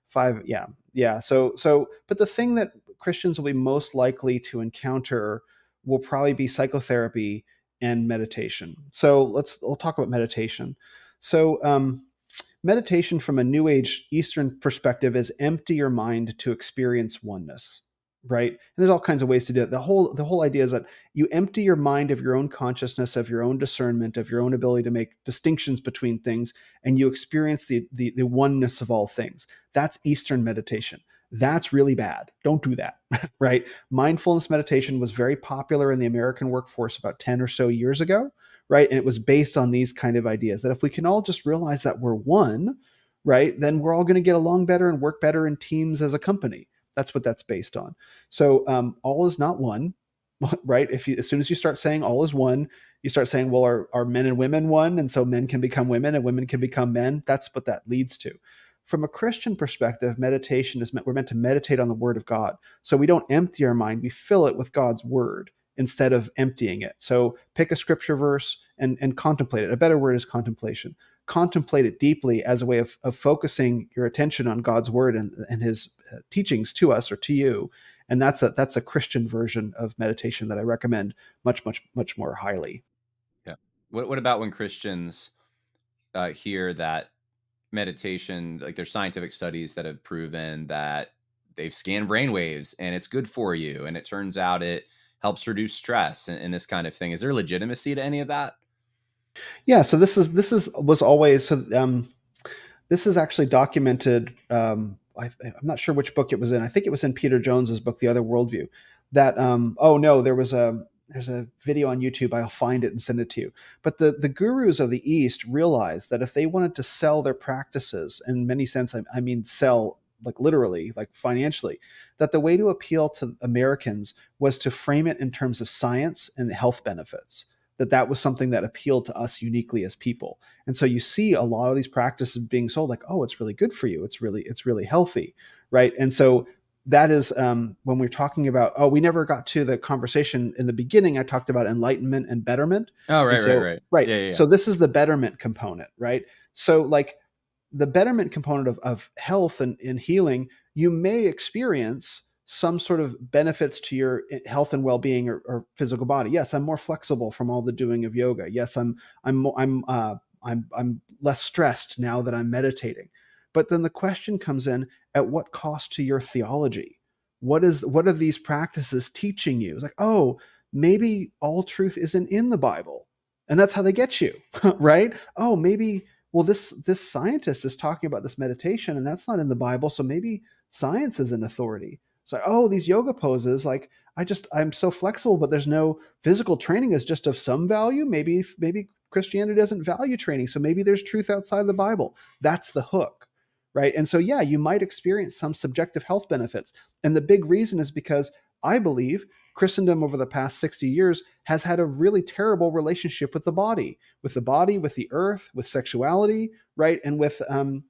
Speaker 2: Five, yeah, yeah. So so, but the thing that Christians will be most likely to encounter will probably be psychotherapy and meditation. So let's we'll talk about meditation. So um, meditation from a New Age Eastern perspective is empty your mind to experience oneness, right? And there's all kinds of ways to do it. The whole the whole idea is that you empty your mind of your own consciousness, of your own discernment, of your own ability to make distinctions between things, and you experience the the, the oneness of all things. That's Eastern meditation that's really bad. Don't do that, right? Mindfulness meditation was very popular in the American workforce about 10 or so years ago, right? And it was based on these kind of ideas that if we can all just realize that we're one, right, then we're all going to get along better and work better in teams as a company. That's what that's based on. So um, all is not one, right? If you, as soon as you start saying all is one, you start saying, well, are, are men and women one? And so men can become women and women can become men. That's what that leads to from a Christian perspective, meditation is meant, we're meant to meditate on the word of God. So we don't empty our mind, we fill it with God's word instead of emptying it. So pick a scripture verse and, and contemplate it. A better word is contemplation. Contemplate it deeply as a way of, of focusing your attention on God's word and, and his uh, teachings to us or to you. And that's a that's a Christian version of meditation that I recommend much, much, much more highly.
Speaker 1: Yeah. What what about when Christians uh, hear that meditation, like there's scientific studies that have proven that they've scanned brain waves and it's good for you. And it turns out it helps reduce stress and, and, this kind of thing. Is there legitimacy to any of that?
Speaker 2: Yeah. So this is, this is, was always, so, um, this is actually documented. Um, I, am not sure which book it was in. I think it was in Peter Jones's book, The Other Worldview. That um, oh no, there was a there's a video on YouTube. I'll find it and send it to you. But the, the gurus of the East realized that if they wanted to sell their practices, in many sense, I, I mean sell like literally, like financially, that the way to appeal to Americans was to frame it in terms of science and health benefits. That that was something that appealed to us uniquely as people. And so you see a lot of these practices being sold like, oh, it's really good for you. It's really it's really healthy, right? And so that is um, when we're talking about oh we never got to the conversation in the beginning i talked about enlightenment and betterment.
Speaker 1: Oh right
Speaker 2: so,
Speaker 1: right right.
Speaker 2: right.
Speaker 1: Yeah, yeah,
Speaker 2: so this is the betterment component right? So like the betterment component of, of health and, and healing you may experience some sort of benefits to your eh, health and well-being or, or, physical body. Yes i'm more flexible from all the doing of yoga. Yes i'm i'm i'm uh, i'm i'm less stressed now that i'm meditating but then the question comes in at what cost to your theology? What is what are these practices teaching you? It's like, oh, maybe all truth isn't in the Bible. And that's how they get you, right? Oh, maybe well this this scientist is talking about this meditation and that's not in the Bible, so maybe science is an authority. So, oh, these yoga poses, like I just I'm so flexible, but there's no physical training is just of some value. Maybe maybe Christianity doesn't value training, so maybe there's truth outside the Bible. That's the hook right? And so, yeah, you might experience some subjective health benefits. And the big reason is because I believe Christendom over the past 60 years has had a really terrible relationship with the body, with the body, with the earth, with sexuality, right? And with, um,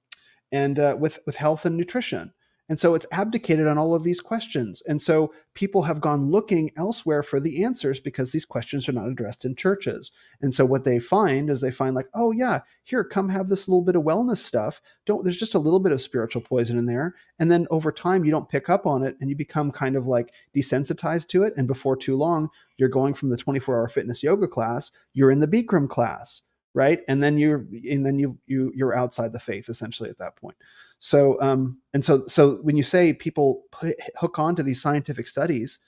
Speaker 2: and uh, with, with health and nutrition. And so it's abdicated on all of these questions. And so people have gone looking elsewhere for the answers because these questions are not addressed in churches. And so what they find is they find like, oh yeah, here, come have this little bit of wellness stuff. Don't there's just a little bit of spiritual poison in there. And then over time you don't pick up on it and you become kind of like desensitized to it. And before too long, you're going from the 24-hour fitness yoga class, you're in the Bikram class right and then you're and then you you you're outside the faith essentially at that point so um and so so when you say people put, hook on to these scientific studies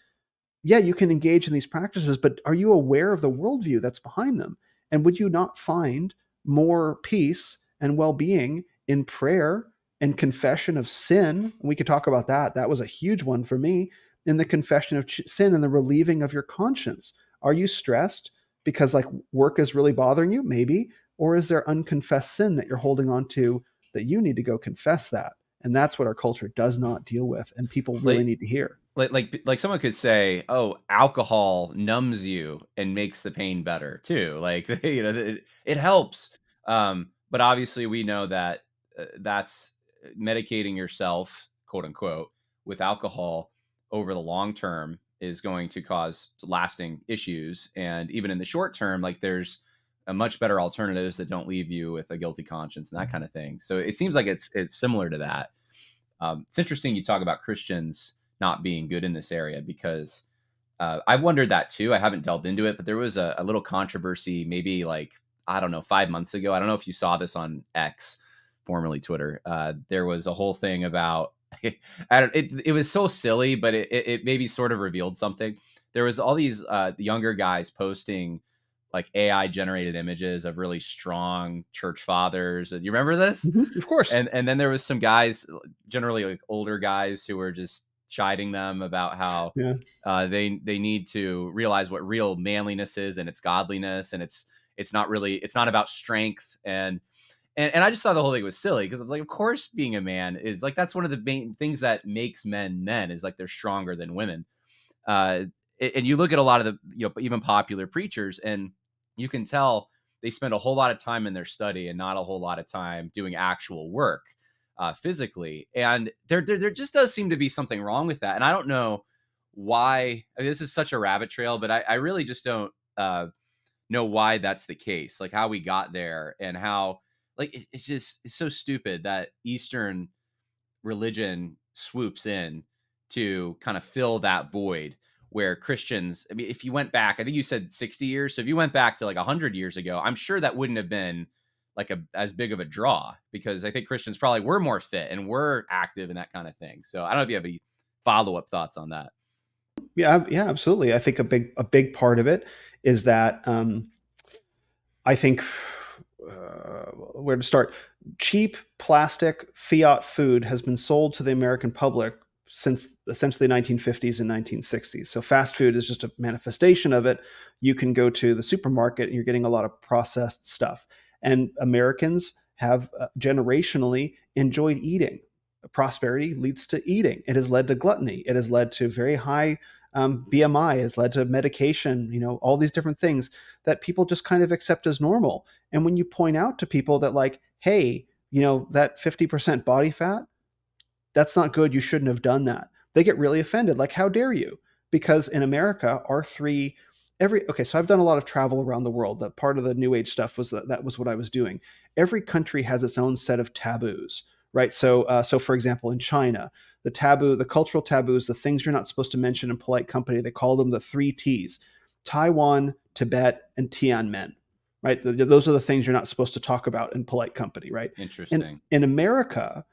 Speaker 2: yeah you can engage in these practices but are you aware of the worldview that's behind them And would you not find more peace and well being in prayer and confession of sin? We could talk about that. That was a huge one for me in the confession of sin and the relieving of your conscience. Are you stressed because like work is really bothering you? Maybe. Or is there unconfessed sin that you're holding on to that you need to go confess that? And that's what our culture does not deal with. And people really like, need to hear.
Speaker 1: Like, like, like someone could say, oh, alcohol numbs you and makes the pain better too. Like, you know, it, it helps. Um, but obviously we know that uh, that's medicating yourself, quote unquote, with alcohol over the long term is going to cause lasting issues. And even in the short term, like there's much better alternatives that don't leave you with a guilty conscience and that kind of thing. So it seems like it's it's similar to that. Um, it's interesting you talk about Christians not being good in this area because uh, I've wondered that too. I haven't delved into it, but there was a, a little controversy maybe like I don't know five months ago. I don't know if you saw this on X, formerly Twitter. Uh, there was a whole thing about I don't, it, it was so silly, but it, it, it maybe sort of revealed something. There was all these uh, younger guys posting like AI generated images of really strong church fathers. Do you remember this?
Speaker 2: Mm-hmm, of course.
Speaker 1: And and then there was some guys, generally like older guys, who were just chiding them about how yeah. uh, they they need to realize what real manliness is and it's godliness and it's it's not really it's not about strength and and, and I just thought the whole thing was silly because I was like, of course, being a man is like that's one of the main things that makes men men is like they're stronger than women. Uh, and you look at a lot of the you know even popular preachers, and you can tell they spend a whole lot of time in their study and not a whole lot of time doing actual work uh, physically. And there, there there just does seem to be something wrong with that. And I don't know why I mean, this is such a rabbit trail, but I, I really just don't uh, know why that's the case. Like how we got there and how like it, it's just it's so stupid that Eastern religion swoops in to kind of fill that void where Christians, I mean, if you went back, I think you said 60 years. So if you went back to like 100 years ago, I'm sure that wouldn't have been like a as big of a draw because I think Christians probably were more fit and were active and that kind of thing. So I don't know if you have any follow up thoughts on that.
Speaker 2: Yeah, yeah, absolutely. I think a big a big part of it is that um, I think uh, where to start. Cheap plastic fiat food has been sold to the American public since essentially 1950s and 1960s. So fast food is just a manifestation of it. You can go to the supermarket and you're getting a lot of processed stuff. And Americans have uh, generationally enjoyed eating. Prosperity leads to eating. It has led to gluttony. It has led to very high um, BMI has led to medication, you know, all these different things that people just kind of accept as normal. And when you point out to people that, like, hey, you know, that 50% body fat, that's not good. You shouldn't have done that. They get really offended. Like, how dare you? Because in America, our three, every, okay, so I've done a lot of travel around the world. That part of the New Age stuff was that, that was what I was doing. Every country has its own set of taboos, right? So, uh, so for example, in China, the taboo, the cultural taboos, the things you're not supposed to mention in polite company. They call them the three T's Taiwan, Tibet, and Tiananmen. Right? Those are the things you're not supposed to talk about in polite company, right?
Speaker 1: Interesting.
Speaker 2: In, in America,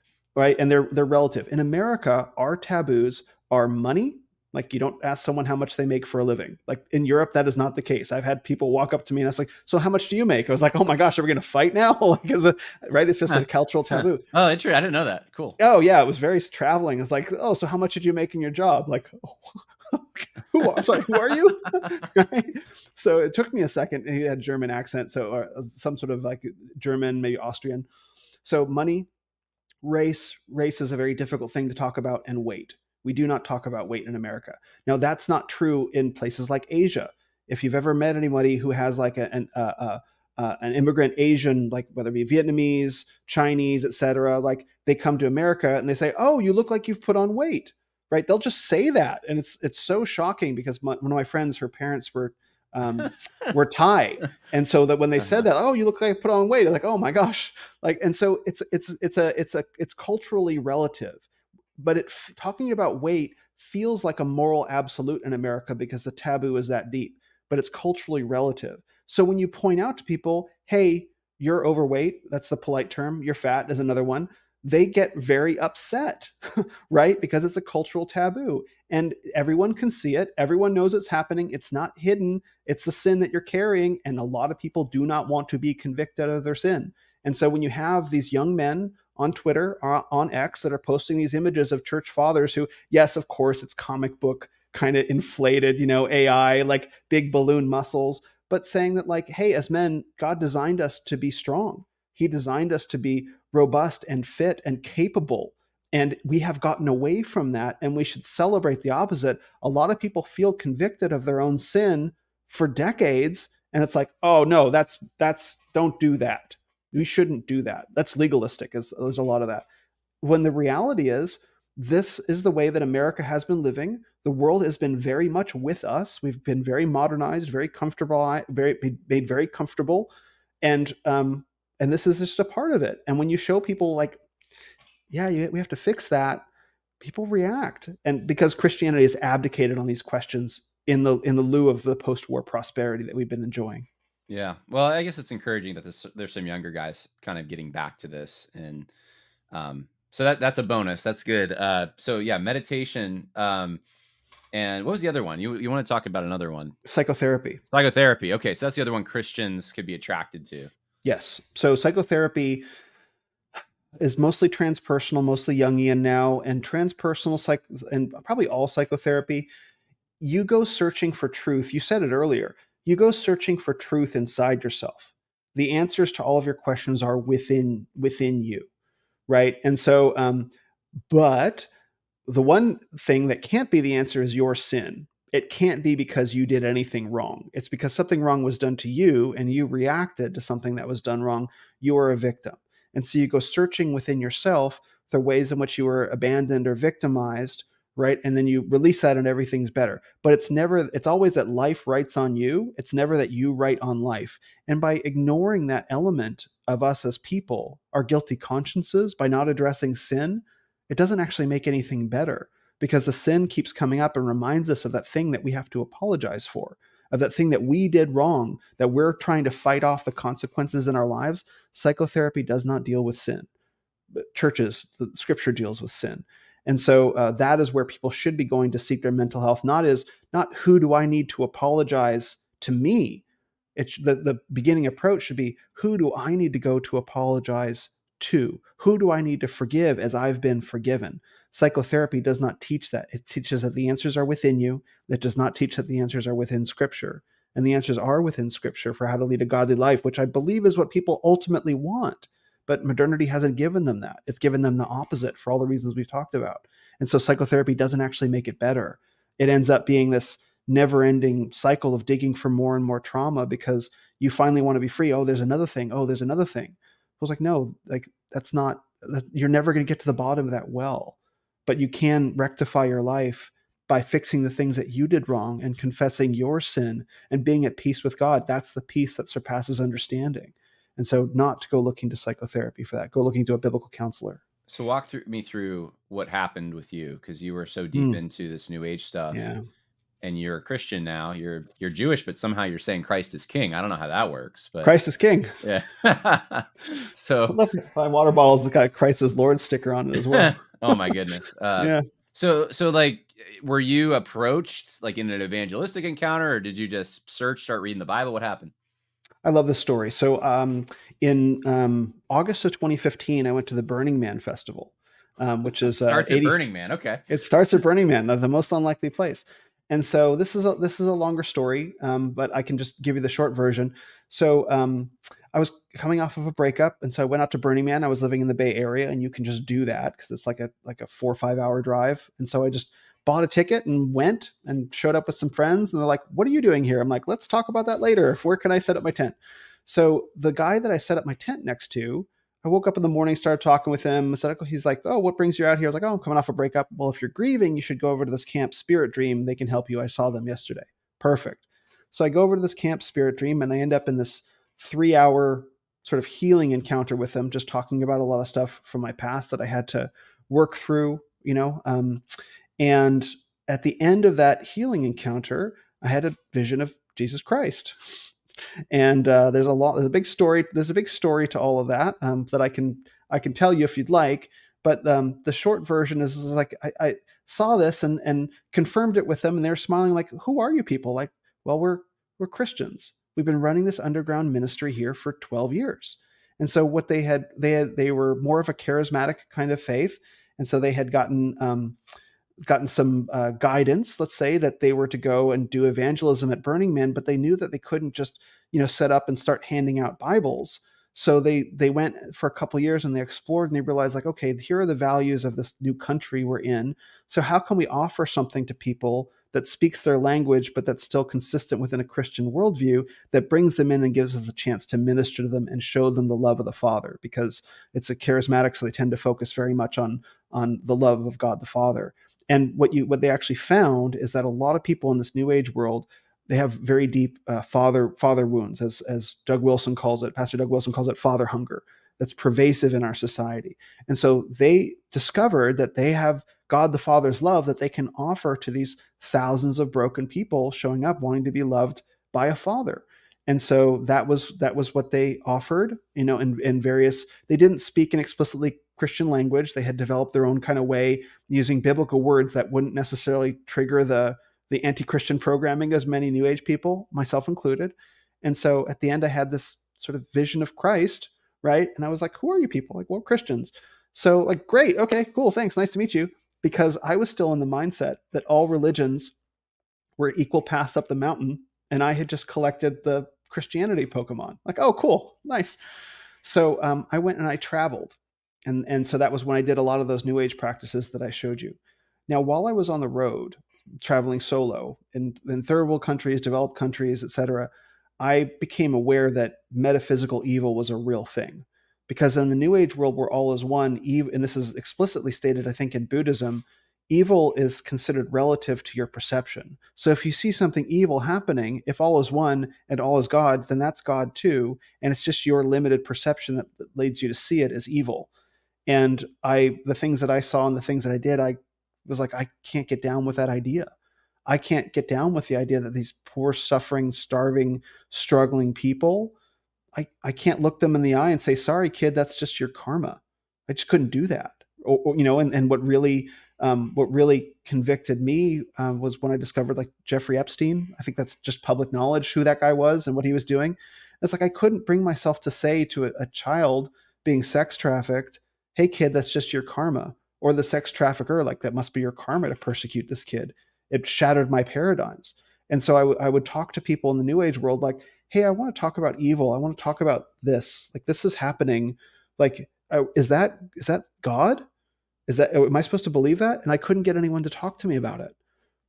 Speaker 2: right, and they're they're relative. In America, our taboos are money, like you don't ask someone how much they make for a living. Like in Europe, that is not the case. I've had people walk up to me and I was like, "So how much do you make?" I was like, "Oh my gosh, are we going to fight now?" like, is it right? It's just huh. a cultural taboo.
Speaker 1: Huh. Oh, interesting. I didn't know that. Cool.
Speaker 2: Oh yeah, it was very traveling. It's like, oh, so how much did you make in your job? Like, oh, who? Are, I'm sorry, who are you? right? So it took me a second. He had German accent, so uh, some sort of like German, maybe Austrian. So money, race, race is a very difficult thing to talk about, and weight we do not talk about weight in America. Now, that's not true in places like Asia. If you've ever met anybody who has like a, an, uh, uh, an immigrant Asian, like whether it be Vietnamese, Chinese, etc., like they come to America and they say, "Oh, you look like you've put on weight," right? They'll just say that, and it's it's so shocking because my, one of my friends, her parents were um, were Thai, and so that when they said uh-huh. that, "Oh, you look like you put on weight," they're like, "Oh my gosh!" Like, and so it's it's it's a it's a it's culturally relative but it talking about weight feels like a moral absolute in America because the taboo is that deep, but it's culturally relative. So when you point out to people, hey, you're overweight, that's the polite term, you're fat is another one. They get very upset, right? Because it's a cultural taboo and everyone can see it. Everyone knows it's happening. It's not hidden. It's a sin that you're carrying. And a lot of people do not want to be convicted of their sin. And so when you have these young men on Twitter, uh, on X, that are posting these images of church fathers who, yes, of course, it's comic book kind of inflated, you know, AI, like big balloon muscles, but saying that, like, hey, as men, God designed us to be strong. He designed us to be robust and fit and capable. And we have gotten away from that, and we should celebrate the opposite. A lot of people feel convicted of their own sin for decades, and it's like, oh no, that's that's don't do that. We shouldn't do that. That's legalistic. There's, there's a lot of that. When the reality is, this is the way that America has been living. The world has been very much with us. We've been very modernized, very comfortable, very made very comfortable, and um, and this is just a part of it. And when you show people like, yeah, you, we have to fix that, people react, and because Christianity has abdicated on these questions in the in the lieu of the post-war prosperity that we've been enjoying.
Speaker 1: Yeah. Well, I guess it's encouraging that this, there's some younger guys kind of getting back to this. And um, so that that's a bonus. That's good. Uh, so yeah, meditation. Um, and what was the other one? You you want to talk about another one?
Speaker 2: Psychotherapy.
Speaker 1: Psychotherapy. Okay, so that's the other one Christians could be attracted to.
Speaker 2: Yes. So psychotherapy is mostly transpersonal, mostly Jungian now, and transpersonal psych and probably all psychotherapy. You go searching for truth. You said it earlier you go searching for truth inside yourself. The answers to all of your questions are within within you, right? And so, um, but the one thing that can't be the answer is your sin. It can't be because you did anything wrong. It's because something wrong was done to you and you reacted to something that was done wrong. You are a victim. And so you go searching within yourself the ways in which you were abandoned or victimized right and then you release that and everything's better but it's never it's always that life writes on you it's never that you write on life and by ignoring that element of us as people our guilty consciences by not addressing sin it doesn't actually make anything better because the sin keeps coming up and reminds us of that thing that we have to apologize for of that thing that we did wrong that we're trying to fight off the consequences in our lives psychotherapy does not deal with sin but churches the scripture deals with sin and so uh, that is where people should be going to seek their mental health. Not is not who do I need to apologize to me. It's the the beginning approach should be who do I need to go to apologize to? Who do I need to forgive as I've been forgiven? Psychotherapy does not teach that. It teaches that the answers are within you. It does not teach that the answers are within Scripture. And the answers are within Scripture for how to lead a godly life, which I believe is what people ultimately want. But modernity hasn't given them that. It's given them the opposite for all the reasons we've talked about. And so psychotherapy doesn't actually make it better. It ends up being this never ending cycle of digging for more and more trauma because you finally want to be free. Oh, there's another thing. Oh, there's another thing. I was like, no, like that's not, that you're never going to get to the bottom of that well. But you can rectify your life by fixing the things that you did wrong and confessing your sin and being at peace with God. That's the peace that surpasses understanding. And so, not to go looking to psychotherapy for that, go looking to a biblical counselor.
Speaker 1: So, walk through me through what happened with you because you were so deep mm. into this New Age stuff.
Speaker 2: Yeah.
Speaker 1: And you're a Christian now. You're you're Jewish, but somehow you're saying Christ is King. I don't know how that works, but
Speaker 2: Christ is King.
Speaker 1: Yeah. so
Speaker 2: my water bottle's got Christ is Lord sticker on it as well.
Speaker 1: oh my goodness. Uh, yeah. So so like, were you approached like in an evangelistic encounter, or did you just search, start reading the Bible? What happened?
Speaker 2: I love this story. So um, in um, August of 2015, I went to the Burning Man Festival, um, which is
Speaker 1: uh, starts 80, at Burning Man. Okay,
Speaker 2: it starts at Burning Man, the, the, most unlikely place. And so this is a, this is a longer story, um, but I can just give you the short version. So um, I was coming off of a breakup, and so I went out to Burning Man. I was living in the Bay Area, and you can just do that because it's like a like a four or five hour drive. And so I just bought a ticket and went and showed up with some friends and they're like what are you doing here i'm like let's talk about that later where can i set up my tent so the guy that i set up my tent next to i woke up in the morning started talking with him said, he's like oh what brings you out here? I was like oh i'm coming off a breakup. Well if you're grieving you should go over to this camp spirit dream. They can help you. I saw them yesterday. Perfect. So i go over to this camp spirit dream and i end up in this three hour sort of healing encounter with them just talking about a lot of stuff from my past that i had to work through you know um, and at the end of that healing encounter, I had a vision of Jesus Christ. And uh, there's a lot. There's a big story. There's a big story to all of that um, that I can I can tell you if you'd like. But um, the short version is, is like I, I, saw this and and confirmed it with them, and they're smiling like, "Who are you people?" Like, well, we're we're Christians. We've been running this underground ministry here for 12 years. And so what they had, they had, they were more of a charismatic kind of faith, and so they had gotten um, gotten some uh, guidance, let's say, that they were to go and do evangelism at Burning Man, but they knew that they couldn't just you know set up and start handing out Bibles. So they they went for a couple years and they explored and they realized like, okay, here are the values of this new country we're in. So how can we offer something to people that speaks their language, but that's still consistent within a Christian worldview that brings them in and gives us the chance to minister to them and show them the love of the Father because it's a charismatic, so they tend to focus very much on on the love of God the Father. And what you what they actually found is that a lot of people in this New Age world they have very deep uh, father father wounds, as as Doug Wilson calls it. Pastor Doug Wilson calls it father hunger. That's pervasive in our society, and so they discovered that they have God the Father's love that they can offer to these thousands of broken people showing up wanting to be loved by a father. And so that was that was what they offered, you know, in, in various they didn't speak in explicitly Christian language. They had developed their own kind of way using biblical words that wouldn't necessarily trigger the the anti-Christian programming as many New Age people, myself included. And so at the end, I had this sort of vision of Christ, right? And I was like, "Who are you people?" Like, well, Christians. So like, great, okay, cool, thanks, nice to meet you. Because I was still in the mindset that all religions were equal paths up the mountain, and I had just collected the Christianity Pokemon. Like, oh, cool, nice. So um, I went and I traveled, and and so that was when I did a lot of those New Age practices that I showed you. Now, while I was on the road, traveling solo in, in third world countries, developed countries, etc., I became aware that metaphysical evil was a real thing. Because in the New Age world, where all is one, and this is explicitly stated, I think, in Buddhism, evil is considered relative to your perception. So if you see something evil happening, if all is one and all is God, then that's God too. And it's just your limited perception that leads you to see it as evil. And I, the things that I saw and the things that I did, I was like, I can't get down with that idea. I can't get down with the idea that these poor, suffering, starving, struggling people, I, I can't look them in the eye and say, sorry, kid, that's just your karma. I just couldn't do that. Or, or you know, and, and what really, um, what really convicted me um, was when I discovered like Jeffrey Epstein. I think that's just public knowledge who that guy was and what he was doing. It's like I couldn't bring myself to say to a, a child being sex trafficked, "Hey, kid, that's just your karma." or the sex trafficker like that must be your karma to persecute this kid. It shattered my paradigms. And so I, w- I would talk to people in the new age world like hey i want to talk about evil. I want to talk about this. Like this is happening. Like is that is that god? Is that am i supposed to believe that? And i couldn't get anyone to talk to me about it.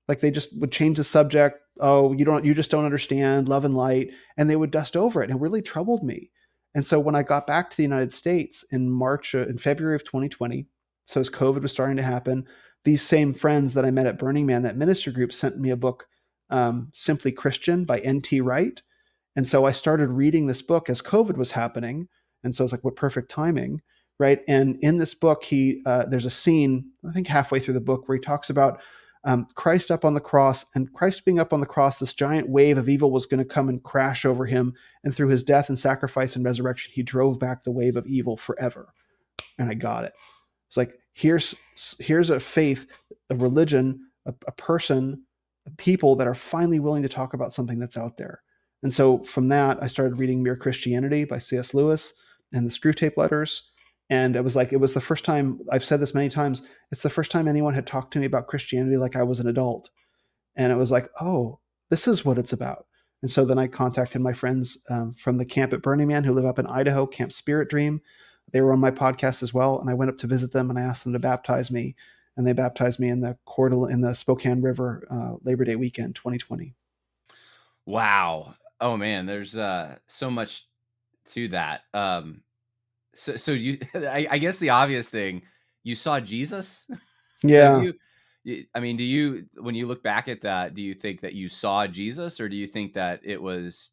Speaker 2: Like they just would change the subject. Oh you don't you just don't understand. Love and light. And they would dust over it and it really troubled me and so when i got back to the united states in march uh, in february of 2020 so as COVID was starting to happen, these same friends that I met at Burning Man, that minister group, sent me a book, um, Simply Christian by N.T. Wright. And so I started reading this book as COVID was happening. And so it's like, what perfect timing, right? And in this book, he uh, there's a scene, I think halfway through the book, where he talks about um, Christ up on the cross, and Christ being up on the cross, this giant wave of evil was going to come and crash over him. And through his death and sacrifice and resurrection, he drove back the wave of evil forever. And I got it. It's like here's here's a faith, a religion, a, a person, a people that are finally willing to talk about something that's out there. And so from that, I started reading Mere Christianity by C.S. Lewis and the Screwtape Letters. And it was like, it was the first time, I've said this many times, it's the first time anyone had talked to me about Christianity like I was an adult. And it was like, oh, this is what it's about. And so then I contacted my friends um, from the camp at Burning Man who live up in Idaho, Camp Spirit Dream they were on my podcast as well, and I went up to visit them and I asked them to baptize me, and they baptized me in the Cordal in the Spokane River uh, Labor Day weekend, 2020.
Speaker 1: Wow! Oh man, there's uh, so much to that. Um, so, so you, I, I guess the obvious thing, you saw Jesus.
Speaker 2: Yeah.
Speaker 1: you, you, I mean, do you, when you look back at that, do you think that you saw Jesus, or do you think that it was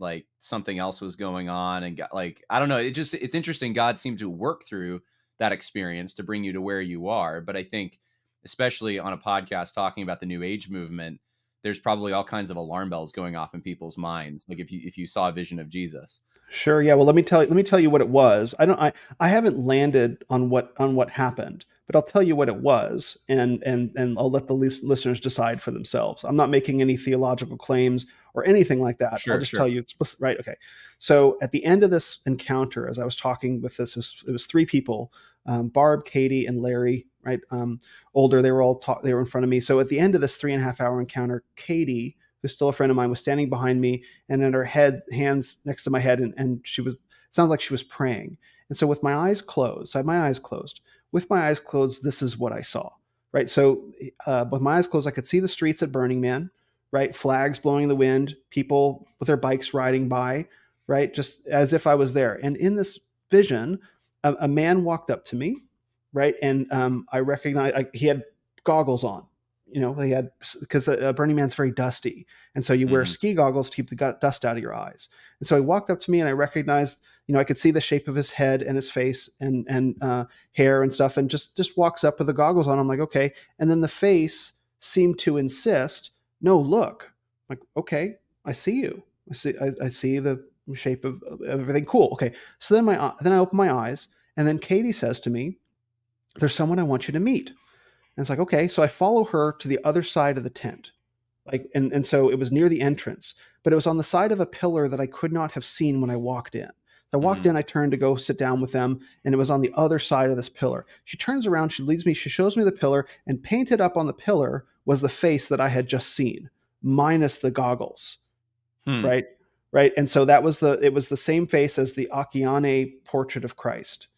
Speaker 1: like something else was going on and got like I don't know. It just it's interesting. God seemed to work through that experience to bring you to where you are. But I think, especially on a podcast talking about the New Age movement, there's probably all kinds of alarm bells going off in people's minds. Like if you if you saw a vision of Jesus.
Speaker 2: Sure. Yeah. Well, let me tell you. Let me tell you what it was. I don't. I I haven't landed on what on what happened, but I'll tell you what it was, and and and I'll let the listeners decide for themselves. I'm not making any theological claims or anything like that. Sure, I'll just sure. tell you. Right. Okay. So at the end of this encounter, as I was talking with this, it was, it was three people: um, Barb, Katie, and Larry. Right. Um, older. They were all talk. They were in front of me. So at the end of this three and a half hour encounter, Katie who's still a friend of mine, was standing behind me and then her head, hands next to my head, and, and she was sounds like she was praying. And so with my eyes closed, I had my eyes closed. With my eyes closed, this is what I saw. Right. So uh, with my eyes closed, I could see the streets at Burning Man, right? Flags blowing in the wind, people with their bikes riding by, right? Just as if I was there. And in this vision, a, a man walked up to me, right? And um, I recognized he had goggles on, you know, he had because uh, Burning Man's very dusty, and so you mm-hmm. wear ski goggles to keep the dust out of your eyes. And so he walked up to me, and I recognized, you know, I could see the shape of his head and his face and and uh, hair and stuff, and just just walks up with the goggles on. I'm like, okay, and then the face seemed to insist, no, look, I'm like, okay, I see you, I see, I, I see the shape of, of everything. Cool, okay. So then my then I open my eyes, and then Katie says to me, "There's someone I want you to meet." And it's like, okay. So I follow her to the other side of the tent. Like, and, and so it was near the entrance, but it was on the side of a pillar that I could not have seen when I walked in. I walked mm-hmm. in, I turned to go sit down with them, and it was on the other side of this pillar. She turns around, she leads me, she shows me the pillar, and painted up on the pillar was the face that I had just seen, minus the goggles. Hmm. Right? Right. And so that was the it was the same face as the Akiane portrait of Christ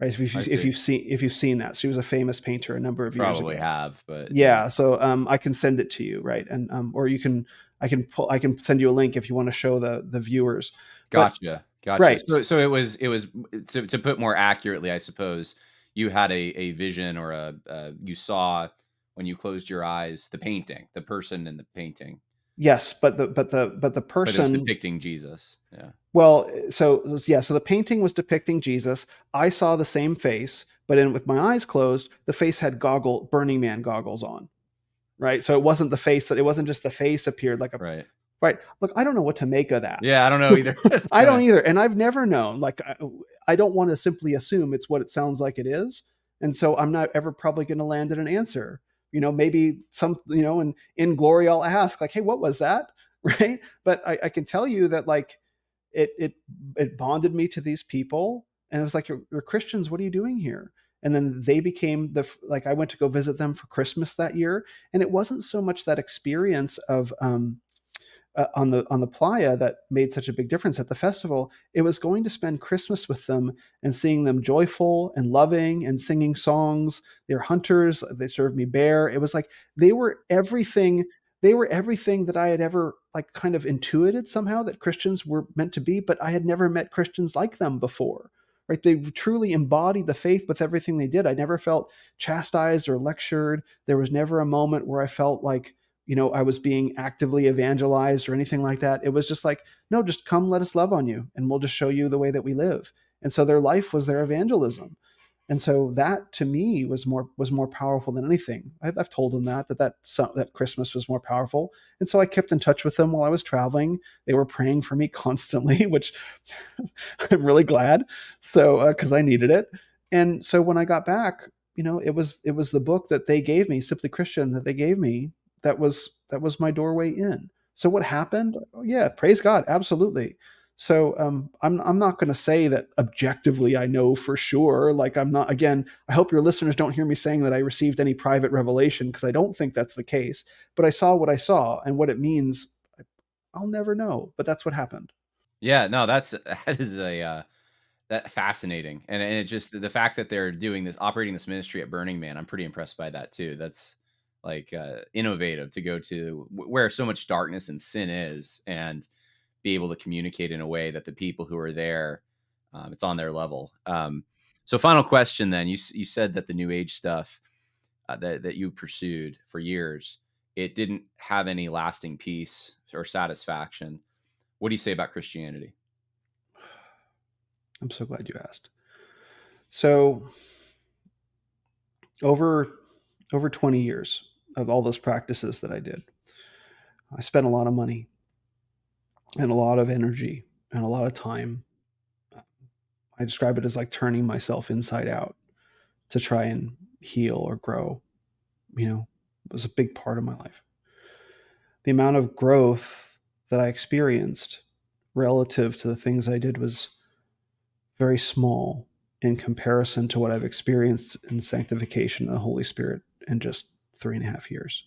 Speaker 2: right? If you've, if you've seen if you've seen that, she was a famous painter a number of
Speaker 1: Probably
Speaker 2: years
Speaker 1: ago. Probably have, but
Speaker 2: yeah. So um, I can send it to you, right? And um, or you can I can pull I can send you a link if you want to show the the viewers.
Speaker 1: Gotcha, but, gotcha. Right. So, so it was it was to, to put more accurately, I suppose you had a a vision or a uh, you saw when you closed your eyes the painting, the person in the painting.
Speaker 2: Yes, but the but the but the person
Speaker 1: but depicting Jesus. Yeah.
Speaker 2: Well, so yeah, so the painting was depicting Jesus. I saw the same face, but then with my eyes closed, the face had goggle Burning Man goggles on. Right? So it wasn't the face that it wasn't just the face appeared like a
Speaker 1: Right.
Speaker 2: Right. Look, I don't know what to make of that.
Speaker 1: Yeah, I don't know either.
Speaker 2: I don't either, and I've never known. Like I, I don't want to simply assume it's what it sounds like it is. And so I'm not ever probably going to land at an answer you know maybe some you know and in glory i'll ask like hey what was that? Right? But I, I, can tell you that like it it it bonded me to these people and it was like you're, you're christians what are you doing here? And then they became the like i went to go visit them for christmas that year and it wasn't so much that experience of um uh, on the on the playa that made such a big difference at the festival it was going to spend christmas with them and seeing them joyful and loving and singing songs. They're hunters they served me bear. It was like they were everything they were everything that i had ever like kind of intuited somehow that christians were meant to be but i had never met christians like them before right? They truly embodied the faith with everything they did. I never felt chastised or lectured. There was never a moment where i felt like you know, I was being actively evangelized or anything like that. It was just like, no, just come, let us love on you, and we'll just show you the way that we live. And so their life was their evangelism. And so that to me was more was more powerful than anything. I've, I've told them that that that that Christmas was more powerful, and so I kept in touch with them while I was traveling. They were praying for me constantly, which I'm really glad. So because uh, I needed it, and so when I got back, you know, it was it was the book that they gave me, Simply Christian, that they gave me that was that was my doorway in. So what happened? Oh, yeah, praise God, absolutely. So um, I'm I'm not going to say that objectively I know for sure. Like I'm not. Again, I hope your listeners don't hear me saying that I received any private revelation because I don't think that's the case. But I saw what I saw, and what it means, I'll never know. But that's what happened.
Speaker 1: Yeah, no, that's that is a uh, that fascinating, and and it just the fact that they're doing this, operating this ministry at Burning Man, I'm pretty impressed by that too. That's like uh, innovative to go to where so much darkness and sin is and be able to communicate in a way that the people who are there um, it's on their level. Um, so final question then you, you said that the new age stuff uh, that, that you pursued for years it didn't have any lasting peace or satisfaction. What do you say about christianity?
Speaker 2: I'm so glad you asked. So over over 20 years of all those practices that I did. I spent a lot of money and a lot of energy and a lot of time. I describe it as like turning myself inside out to try and heal or grow. You know, it was a big part of my life. The amount of growth that I experienced relative to the things I did was very small in comparison to what I've experienced in sanctification of the Holy Spirit and just three and a half years.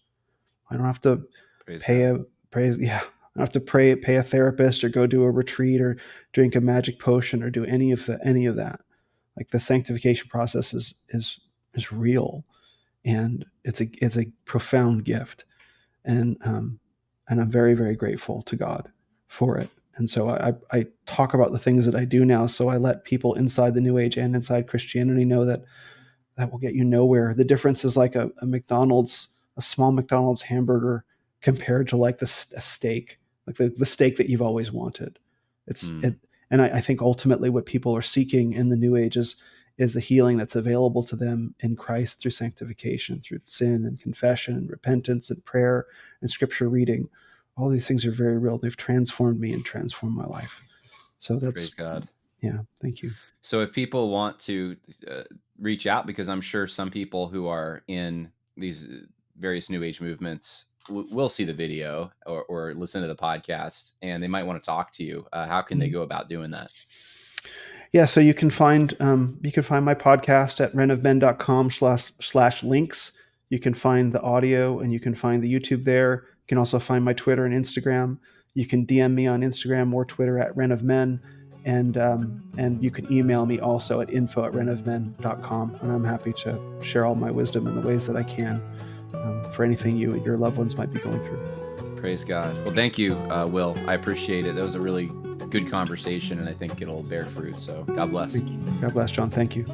Speaker 2: I don't have to praise pay God. a praise. Yeah, I don't have to pray, pay a therapist or go do a retreat or drink a magic potion or do any of the, any of that. Like the sanctification process is is is real, and it's a it's a profound gift, and um, and I'm very very grateful to God for it. And so I, I talk about the things that I do now. So I let people inside the New Age and inside Christianity know that that will get you nowhere. The difference is like a, a McDonald's, a small McDonald's hamburger compared to like the a steak, like the, the steak that you've always wanted. It's mm. it, and I, I, think ultimately what people are seeking in the New Age is is the healing that's available to them in Christ through sanctification, through sin and confession and repentance and prayer and scripture reading all these things are very real. They've transformed me and transformed my life. So that's
Speaker 1: Praise God.
Speaker 2: Yeah, thank you.
Speaker 1: So if people want to uh, reach out, because I'm sure some people who are in these uh, various New Age movements will see the video or, or, listen to the podcast, and they might want to talk to you. Uh, how can they mm-hmm. go about doing that?
Speaker 2: Yeah, so you can find um, you can find my podcast at reignofmen.com slash slash links. You can find the audio and you can find the YouTube there You can also find my Twitter and Instagram. You can DM me on Instagram or Twitter at Reign of Men. And, um, and you can email me also at info at reignofmen.com. And I'm happy to share all my wisdom in the ways that I can um, for anything you and your loved ones might be going through.
Speaker 1: Praise God. Well, thank you, uh, Will. I appreciate it. That was a really good conversation, and I think it'll bear fruit. So God bless.
Speaker 2: God bless, Jon. Thank you.